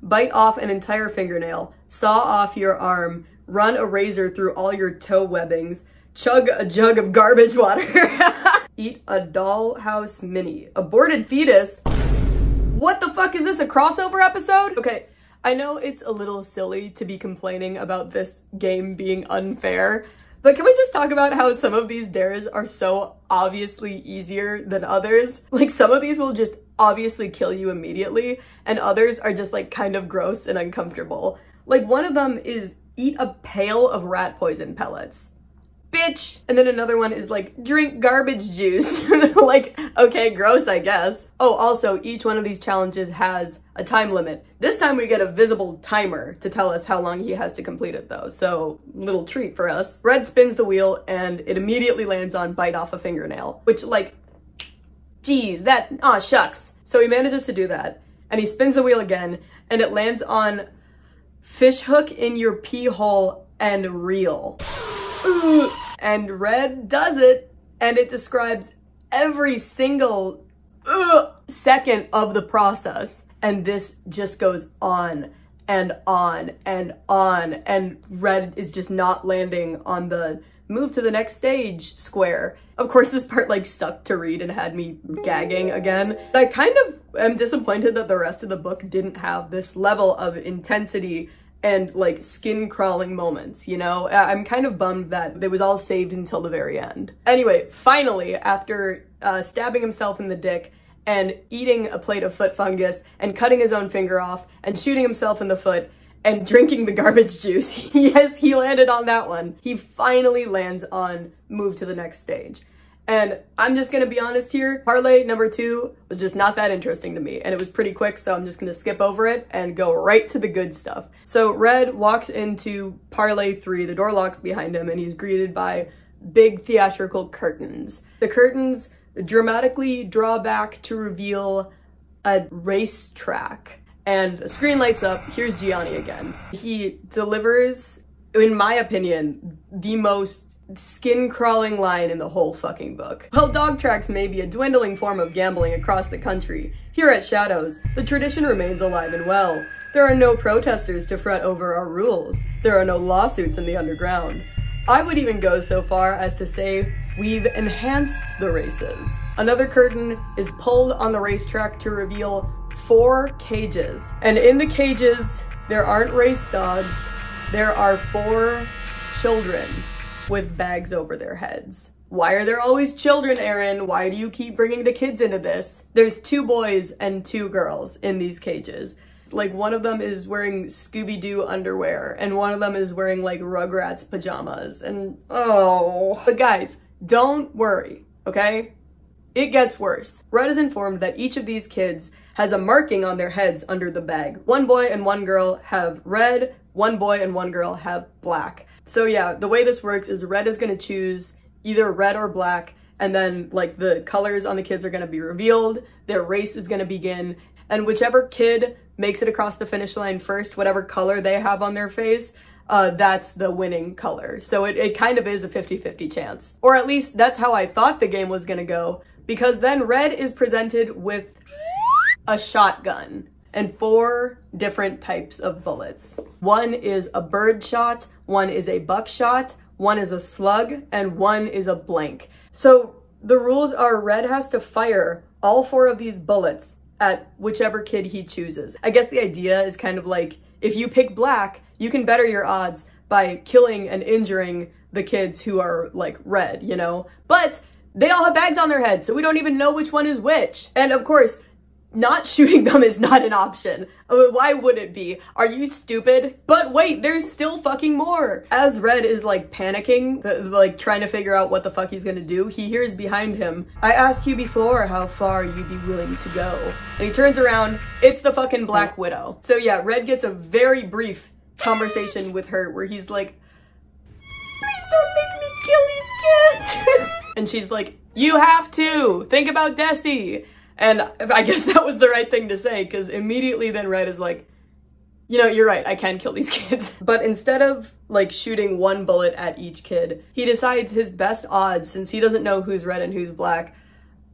bite off an entire fingernail, saw off your arm, run a razor through all your toe webbings, chug a jug of garbage water, eat a dollhouse mini, aborted fetus. What the fuck is this, a crossover episode? Okay, I know it's a little silly to be complaining about this game being unfair, but can we just talk about how some of these dares are so obviously easier than others? Like some of these will just obviously kill you immediately, and others are just like kind of gross and uncomfortable. Like one of them is eat a pail of rat poison pellets bitch. And then another one is like, drink garbage juice. like, okay, gross, I guess. Oh, also, each one of these challenges has a time limit. This time we get a visible timer to tell us how long he has to complete it though, so little treat for us. Red spins the wheel and it immediately lands on bite off a fingernail, which like, geez, that, aw, shucks. So he manages to do that and he spins the wheel again and it lands on fish hook in your pee hole and reel. and red does it and it describes every single ugh, second of the process. And this just goes on and on and on. And Red is just not landing on the move to the next stage square. Of course, this part like sucked to read and had me gagging again. I kind of am disappointed that the rest of the book didn't have this level of intensity and like skin crawling moments, you know? I'm kind of bummed that it was all saved until the very end. Anyway, finally, after uh, stabbing himself in the dick, and eating a plate of foot fungus and cutting his own finger off and shooting himself in the foot and drinking the garbage juice. yes, he landed on that one. He finally lands on move to the next stage. And I'm just gonna be honest here, parlay number two was just not that interesting to me and it was pretty quick so I'm just gonna skip over it and go right to the good stuff. So Red walks into parlay three, the door locks behind him and he's greeted by big theatrical curtains. The curtains dramatically draw back to reveal a racetrack. And the screen lights up. Here's Gianni again. He delivers, in my opinion, the most skin crawling line in the whole fucking book. While dog tracks may be a dwindling form of gambling across the country, here at Shadows, the tradition remains alive and well. There are no protesters to fret over our rules. There are no lawsuits in the underground. I would even go so far as to say we've enhanced the races. Another curtain is pulled on the racetrack to reveal four cages. And in the cages, there aren't race dogs, there are four children with bags over their heads. Why are there always children, Aron? Why do you keep bringing the kids into this? There's two boys and two girls in these cages. Like one of them is wearing Scooby-Doo underwear and one of them is wearing like Rugrats pajamas and oh. But guys, don't worry, okay? It gets worse. Red is informed that each of these kids has a marking on their heads under the bag. One boy and one girl have red, one boy and one girl have black. So yeah, the way this works is red is gonna choose either red or black and then like the colors on the kids are gonna be revealed, their race is gonna begin, and whichever kid makes it across the finish line first, whatever color they have on their face, uh, that's the winning color. So it, it kind of is a 50-50 chance. Or at least that's how I thought the game was gonna go, because then red is presented with a shotgun and four different types of bullets. One is a bird shot, one is a buckshot, one is a slug, and one is a blank. So the rules are red has to fire all four of these bullets at whichever kid he chooses. I guess the idea is kind of like if you pick black, you can better your odds by killing and injuring the kids who are like red, you know? But they all have bags on their heads, so we don't even know which one is which. And of course, not shooting them is not an option. Uh, why would it be? Are you stupid? But wait, there's still fucking more. As Red is like panicking, like trying to figure out what the fuck he's gonna do, he hears behind him, I asked you before how far you'd be willing to go. And he turns around, it's the fucking Black oh. Widow. So yeah, Red gets a very brief conversation with her where he's like, please don't make me kill these kids. and she's like, you have to, think about Desi. And I guess that was the right thing to say because immediately then Red is like, you know, you're right, I can kill these kids. but instead of like shooting one bullet at each kid, he decides his best odds, since he doesn't know who's red and who's black,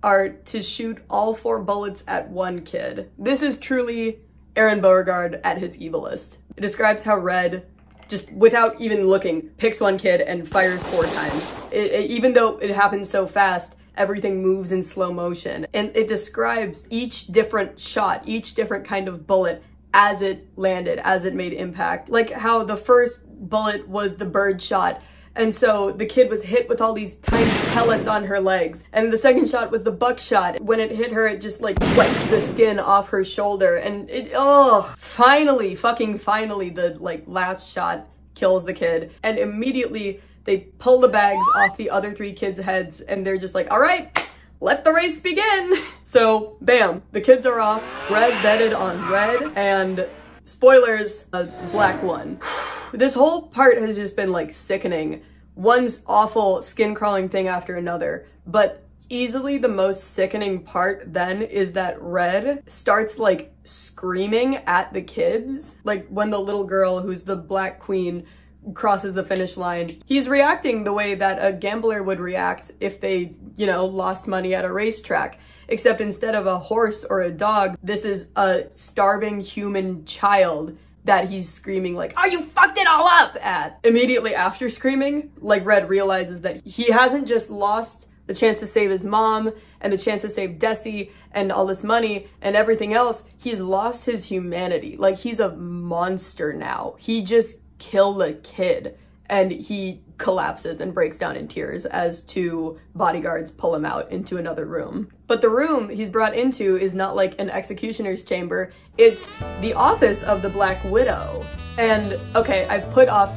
are to shoot all four bullets at one kid. This is truly Aron Beauregard at his evilest. It describes how Red, just without even looking, picks one kid and fires four times. It, it, even though it happens so fast, everything moves in slow motion. And it describes each different shot, each different kind of bullet as it landed, as it made impact. Like how the first bullet was the bird shot, and so the kid was hit with all these tiny pellets on her legs. And the second shot was the buckshot. When it hit her, it just like wiped the skin off her shoulder. And it, oh, finally, fucking finally, the like last shot kills the kid. And immediately they pull the bags off the other three kids' heads and they're just like, all right, let the race begin. So bam, the kids are off, red betted on red and spoilers, a black one. this whole part has just been like sickening. One's awful skin crawling thing after another, but easily the most sickening part then is that Red starts like screaming at the kids. Like when the little girl who's the black queen crosses the finish line, he's reacting the way that a gambler would react if they, you know, lost money at a racetrack. Except instead of a horse or a dog, this is a starving human child that he's screaming like, oh, you fucked it all up at. Immediately after screaming, like Red realizes that he hasn't just lost the chance to save his mom and the chance to save Desi and all this money and everything else. He's lost his humanity. Like he's a monster now. He just killed a kid and he collapses and breaks down in tears as two bodyguards pull him out into another room. But the room he's brought into is not like an executioner's chamber, it's the office of the Black Widow. And okay, I've put off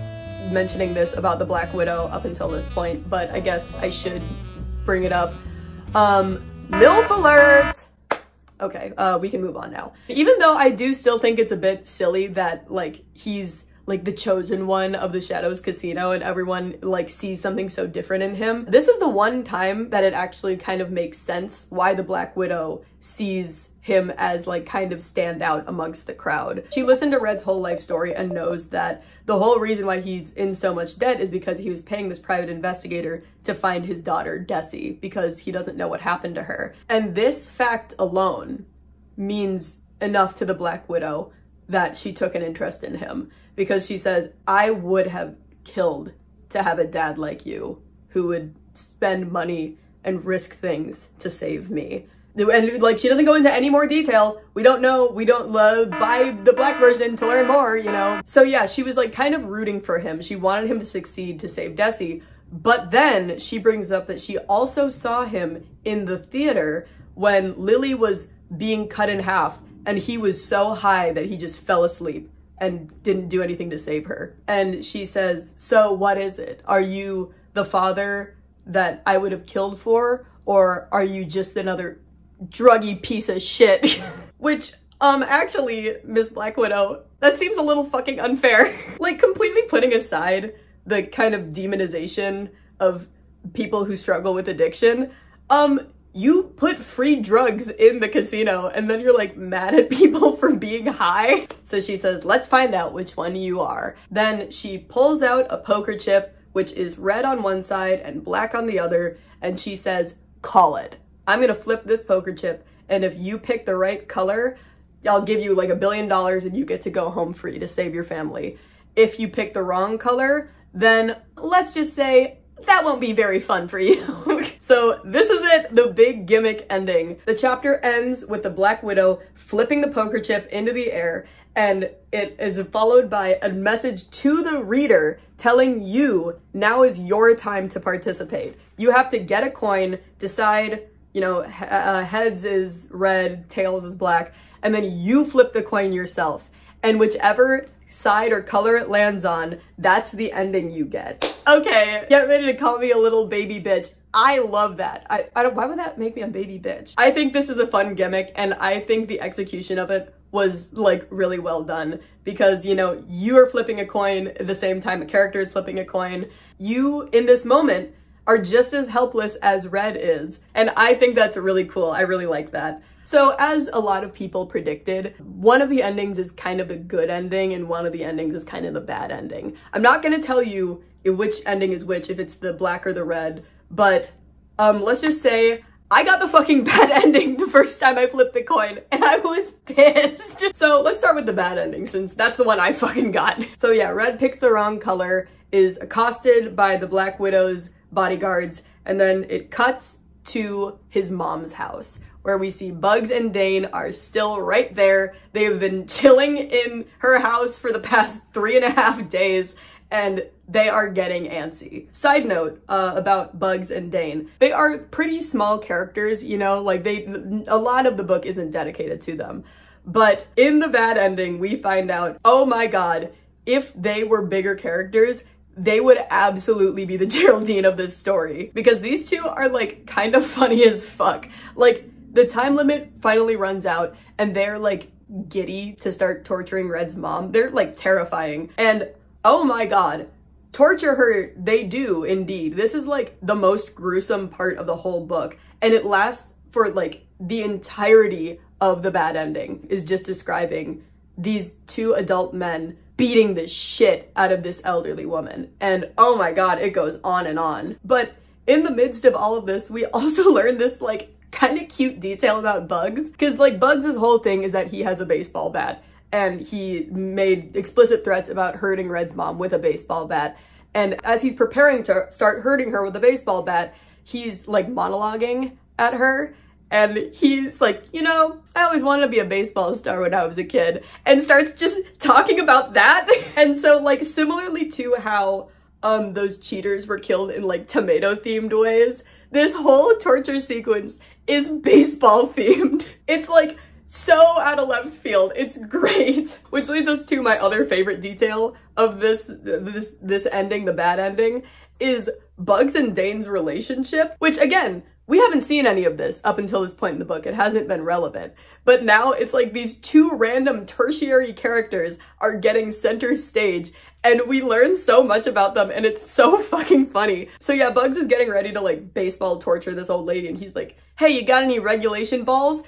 mentioning this about the Black Widow up until this point, but I guess I should bring it up. Um, MILF alert! Okay, uh, we can move on now. Even though I do still think it's a bit silly that, like, he's like the chosen one of the Shadows Casino and everyone like sees something so different in him. This is the one time that it actually kind of makes sense why the Black Widow sees him as like kind of stand out amongst the crowd. She listened to Red's whole life story and knows that the whole reason why he's in so much debt is because he was paying this private investigator to find his daughter Desi because he doesn't know what happened to her. And this fact alone means enough to the Black Widow that she took an interest in him because she says, I would have killed to have a dad like you who would spend money and risk things to save me. And like she doesn't go into any more detail. We don't know. We don't uh, buy the black version to learn more you know? So yeah she was like kind of rooting for him. She wanted him to succeed to save Desi. But then she brings up that she also saw him in the theater when Lily was being cut in half and he was so high that he just fell asleep and didn't do anything to save her and she says so what is it are you the father that I would have killed for or are you just another druggy piece of shit. Which, um, actually, Miss Black Widow, that seems a little fucking unfair. like, completely putting aside the kind of demonization of people who struggle with addiction, um, you put free drugs in the casino and then you're like mad at people for being high. So she says, let's find out which one you are. Then she pulls out a poker chip, which is red on one side and black on the other, and she says, call it. I'm gonna flip this poker chip, and if you pick the right color, I'll give you like a billion dollars and you get to go home free to save your family. If you pick the wrong color, then let's just say that won't be very fun for you. so this is it, the big gimmick ending. The chapter ends with the Black Widow flipping the poker chip into the air and it is followed by a message to the reader telling you now is your time to participate. You have to get a coin, decide you know, uh, heads is red, tails is black, and then you flip the coin yourself. And whichever side or color it lands on, that's the ending you get. Okay, get ready to call me a little baby bitch. I love that. I, I don't, why would that make me a baby bitch? I think this is a fun gimmick and I think the execution of it was like really well done because you know you are flipping a coin at the same time a character is flipping a coin you in this moment are just as helpless as Red is. And I think that's really cool. I really like that. So as a lot of people predicted, one of the endings is kind of the good ending and one of the endings is kind of the bad ending. I'm not gonna tell you which ending is which, if it's the black or the red, but um, let's just say I got the fucking bad ending the first time I flipped the coin and I was pissed. So let's start with the bad ending since that's the one I fucking got. So yeah, red picks the wrong color, is accosted by the Black Widow's bodyguards, and then it cuts to his mom's house where we see Bugs and Dane are still right there. They've been chilling in her house for the past three and a half days and they are getting antsy. Side note uh, about Bugs and Dane. They are pretty small characters, you know, like they, a lot of the book isn't dedicated to them. But in the bad ending, we find out, oh my god, if they were bigger characters, they would absolutely be the Geraldine of this story because these two are like kind of funny as fuck. Like the time limit finally runs out and they're like giddy to start torturing Red's mom. They're like terrifying. And oh my god, torture her they do indeed. This is like the most gruesome part of the whole book and it lasts for like the entirety of the bad ending is just describing these two adult men beating the shit out of this elderly woman. And oh my god, it goes on and on. But in the midst of all of this, we also learn this like kind of cute detail about Bugs. Because like Bugs' whole thing is that he has a baseball bat and he made explicit threats about hurting Red's mom with a baseball bat. And as he's preparing to start hurting her with a baseball bat, he's like monologuing at her and he's like, you know, I always wanted to be a baseball star when I was a kid, and starts just talking about that. and so, like, similarly to how um those cheaters were killed in like tomato themed ways, this whole torture sequence is baseball themed. It's like so out of left field. It's great. Which leads us to my other favorite detail of this this this ending, the bad ending, is Bugs and Dane's relationship, which again, we haven't seen any of this up until this point in the book. It hasn't been relevant. But now it's like these two random tertiary characters are getting center stage and we learn so much about them and it's so fucking funny. So yeah, Bugs is getting ready to like baseball torture this old lady and he's like, hey, you got any regulation balls?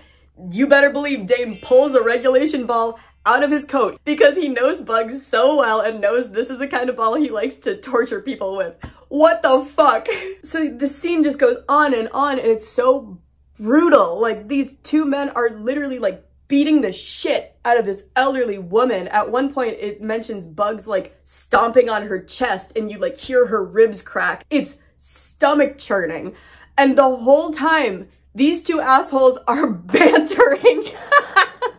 You better believe Dane pulls a regulation ball out of his coat because he knows Bugs so well and knows this is the kind of ball he likes to torture people with. What the fuck? So the scene just goes on and on and it's so brutal. Like these two men are literally like beating the shit out of this elderly woman. At one point it mentions Bugs like stomping on her chest and you like hear her ribs crack. It's stomach churning. And the whole time these two assholes are bantering.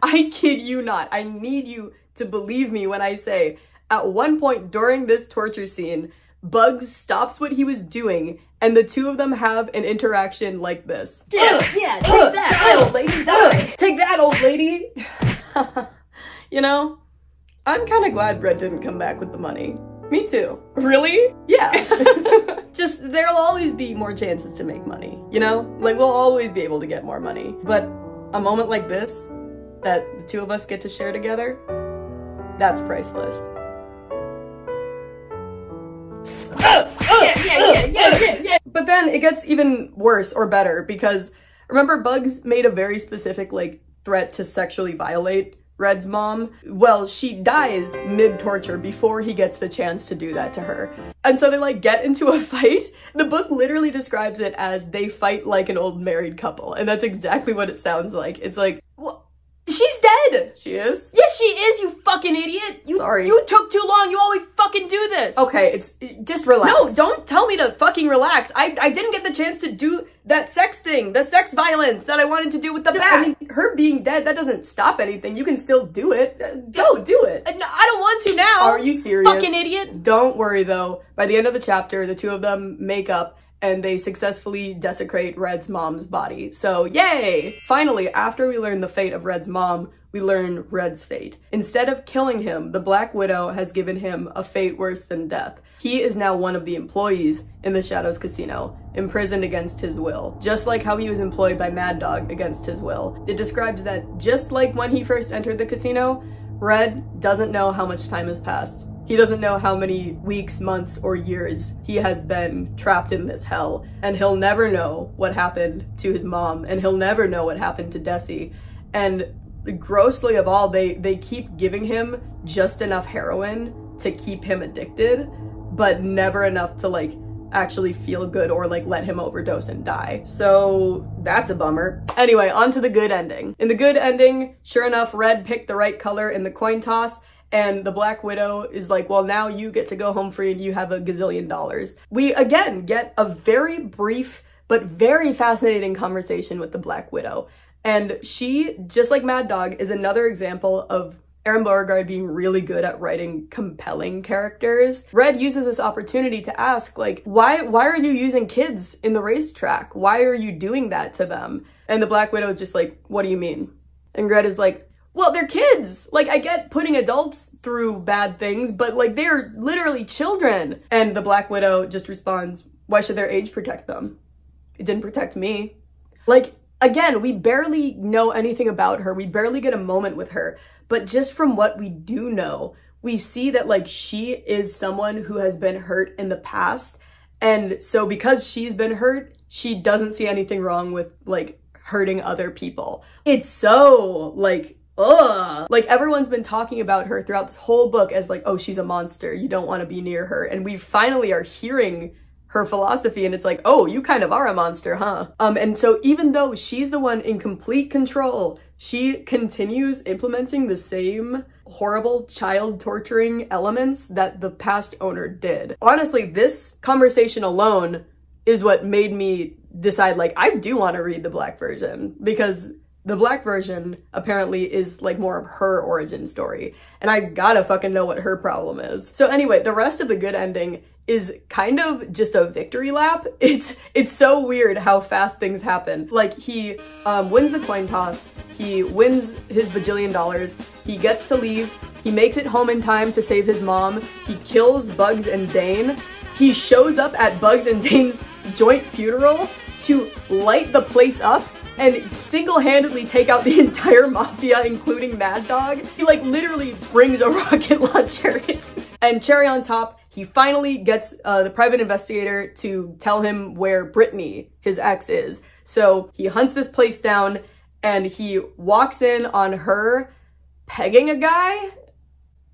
I kid you not. I need you to believe me when I say at one point during this torture scene, Bugs stops what he was doing and the two of them have an interaction like this. Yeah, yeah, take that, old lady, die. Take that, old lady. you know, I'm kind of glad Red didn't come back with the money. Me too. Really? Yeah. Just there'll always be more chances to make money, you know? Like we'll always be able to get more money. But a moment like this that the two of us get to share together, that's priceless. yeah, yeah, yeah, yeah, yeah. But then it gets even worse or better because remember Bugs made a very specific like threat to sexually violate Red's mom. Well, she dies mid-torture before he gets the chance to do that to her. And so they like get into a fight. The book literally describes it as they fight like an old married couple. And that's exactly what it sounds like. It's like, She is? Yes, she is, you fucking idiot! You, Sorry. You took too long, you always fucking do this! Okay, it's just relax. No, don't tell me to fucking relax. I, I didn't get the chance to do that sex thing, the sex violence that I wanted to do with the Yeah, bat. I mean, her being dead, that doesn't stop anything. You can still do it. Uh, Go, do it. Uh, no, I don't want to now. Are you serious? Fucking idiot. Don't worry though. By the end of the chapter, the two of them make up and they successfully desecrate Red's mom's body. So yay! Finally, after we learn the fate of Red's mom, we learn Red's fate. Instead of killing him, the Black Widow has given him a fate worse than death. He is now one of the employees in the Shadows Casino, imprisoned against his will, just like how he was employed by Mad Dog against his will. It describes that just like when he first entered the casino, Red doesn't know how much time has passed. He doesn't know how many weeks, months, or years he has been trapped in this hell, and he'll never know what happened to his mom, and he'll never know what happened to Desi. And grossly of all, they, they keep giving him just enough heroin to keep him addicted, but never enough to like actually feel good or like let him overdose and die. So that's a bummer. Anyway, on to the good ending. In the good ending, sure enough, Red picked the right color in the coin toss and the Black Widow is like, well, now you get to go home free and you have a gazillion dollars. We again get a very brief but very fascinating conversation with the Black Widow. And she, just like Mad Dog, is another example of Aron Beauregard being really good at writing compelling characters. Red uses this opportunity to ask, like, why why are you using kids in the racetrack? Why are you doing that to them? And the Black Widow is just like, what do you mean? And Red is like, well, they're kids. Like, I get putting adults through bad things, but like, they're literally children. And the Black Widow just responds, why should their age protect them? It didn't protect me. Like, again, we barely know anything about her. We barely get a moment with her. But just from what we do know, we see that like she is someone who has been hurt in the past. And so because she's been hurt, she doesn't see anything wrong with like hurting other people. It's so like ugh. Like everyone's been talking about her throughout this whole book as like, oh, she's a monster. You don't want to be near her. And we finally are hearing her philosophy and it's like, oh, you kind of are a monster, huh? Um, and so even though she's the one in complete control, she continues implementing the same horrible child torturing elements that the past owner did. Honestly, this conversation alone is what made me decide like I do want to read the black version because the black version apparently is like more of her origin story and I gotta fucking know what her problem is. So anyway, the rest of the good ending is kind of just a victory lap. It's it's so weird how fast things happen. Like he um, wins the coin toss, he wins his bajillion dollars, he gets to leave, he makes it home in time to save his mom, he kills Bugs and Dane, he shows up at Bugs and Dane's joint funeral to light the place up and single-handedly take out the entire mafia, including Mad Dog. He like literally brings a rocket launcher. and cherry on top, he finally gets uh, the private investigator to tell him where Brittany, his ex, is. So he hunts this place down and he walks in on her pegging a guy.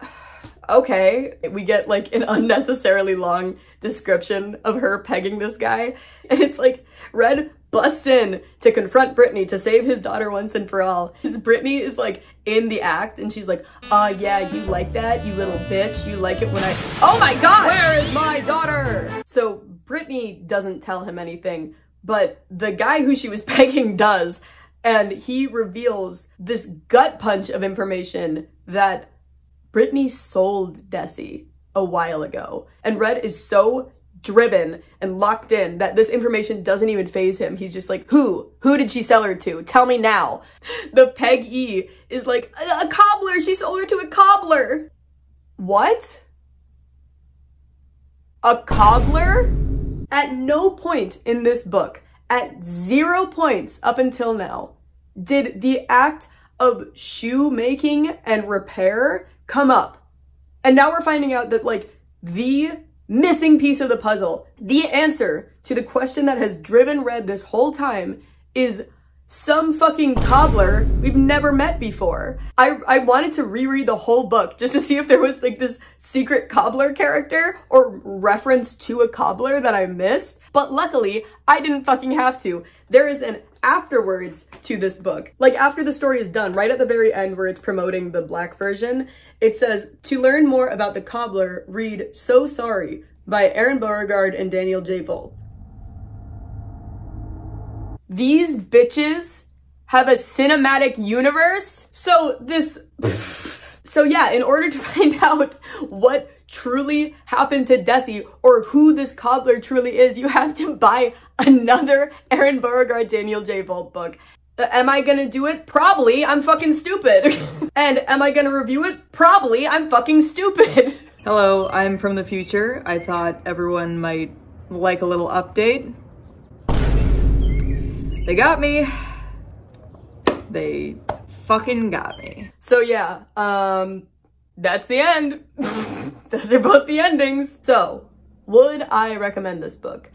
okay, we get like an unnecessarily long description of her pegging this guy. And it's like, Red busts in to confront Brittany to save his daughter once and for all. His Brittany is like in the act and she's like, uh yeah, you like that, you little bitch. You like it when I, oh my God, where is my daughter? So Brittany doesn't tell him anything, but the guy who she was pegging does. And he reveals this gut punch of information that Brittany sold Desi a while ago. And Red is so driven and locked in that this information doesn't even phase him. He's just like, who? Who did she sell her to? Tell me now. The Peg E is like, a, a cobbler. She sold her to a cobbler. What? A cobbler? At no point in this book, at zero points up until now, did the act of shoemaking and repair come up. And now we're finding out that like the missing piece of the puzzle, the answer to the question that has driven Red this whole time is some fucking cobbler we've never met before. I, I wanted to reread the whole book just to see if there was like this secret cobbler character or reference to a cobbler that I missed. But luckily, I didn't fucking have to. There is an afterwards to this book. Like after the story is done, right at the very end where it's promoting the black version, it says, to learn more about the cobbler, read Sew Sorry by Aron Beauregard and Daniel J. Volpe. These bitches have a cinematic universe? So this... So yeah, in order to find out what truly happened to Desi or who this cobbler truly is, you have to buy another Aron Beauregard Daniel J. Volpe book. Uh, am I gonna do it? Probably. I'm fucking stupid. and am I gonna review it? Probably. I'm fucking stupid. Hello, I'm from the future. I thought everyone might like a little update. They got me. They fucking got me. So yeah, um, that's the end. Those are both the endings. So, would I recommend this book?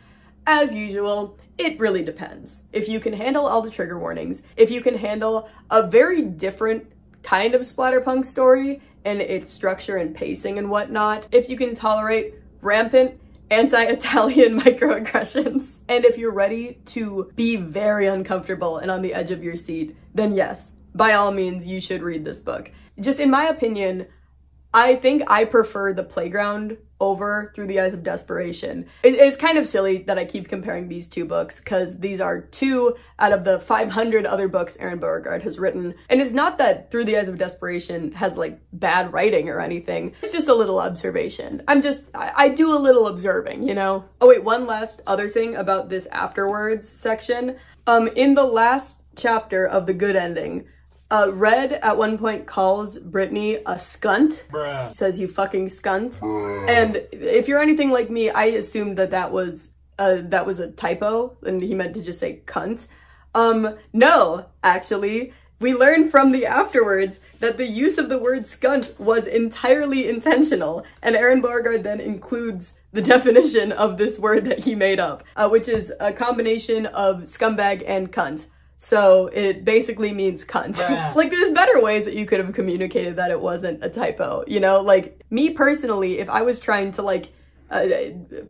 As usual, it really depends. If you can handle all the trigger warnings, if you can handle a very different kind of splatterpunk story and its structure and pacing and whatnot, if you can tolerate rampant anti-Italian microaggressions, and if you're ready to be very uncomfortable and on the edge of your seat, then yes, by all means, you should read this book. Just in my opinion, I think I prefer the playground over Through the Eyes of Desperation. It, it's kind of silly that I keep comparing these two books because these are two out of the 500 other books Aron Beauregard has written. And it's not that Through the Eyes of Desperation has like bad writing or anything. It's just a little observation. I'm just, I, I do a little observing, you know? Oh wait, one last other thing about this afterwards section. Um, in the last chapter of The Good Ending, uh, Red at one point calls Brittany a scunt. Bruh. Says you fucking scunt. And if you're anything like me, I assumed that that was uh, that was a typo and he meant to just say cunt. Um, no, actually, we learned from the afterwards that the use of the word scunt was entirely intentional, and Aron Beauregard then includes the definition of this word that he made up, uh, which is a combination of scumbag and cunt. So it basically means cunt. Bruh. like there's better ways that you could have communicated that it wasn't a typo, you know? Like me personally, if I was trying to like uh,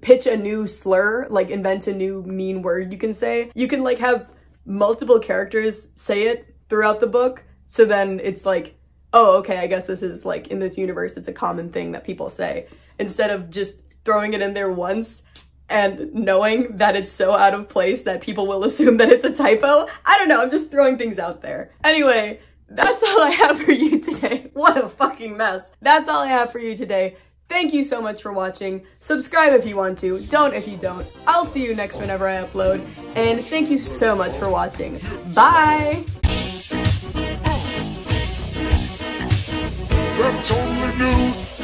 pitch a new slur, like invent a new mean word you can say, you can like have multiple characters say it throughout the book. So then it's like, oh, okay, I guess this is like in this universe, it's a common thing that people say instead of just throwing it in there once and knowing that it's so out of place that people will assume that it's a typo. I don't know, I'm just throwing things out there. Anyway, that's all I have for you today. What a fucking mess. That's all I have for you today. Thank you so much for watching. Subscribe if you want to, don't if you don't. I'll see you next whenever I upload, and thank you so much for watching. Bye! That's.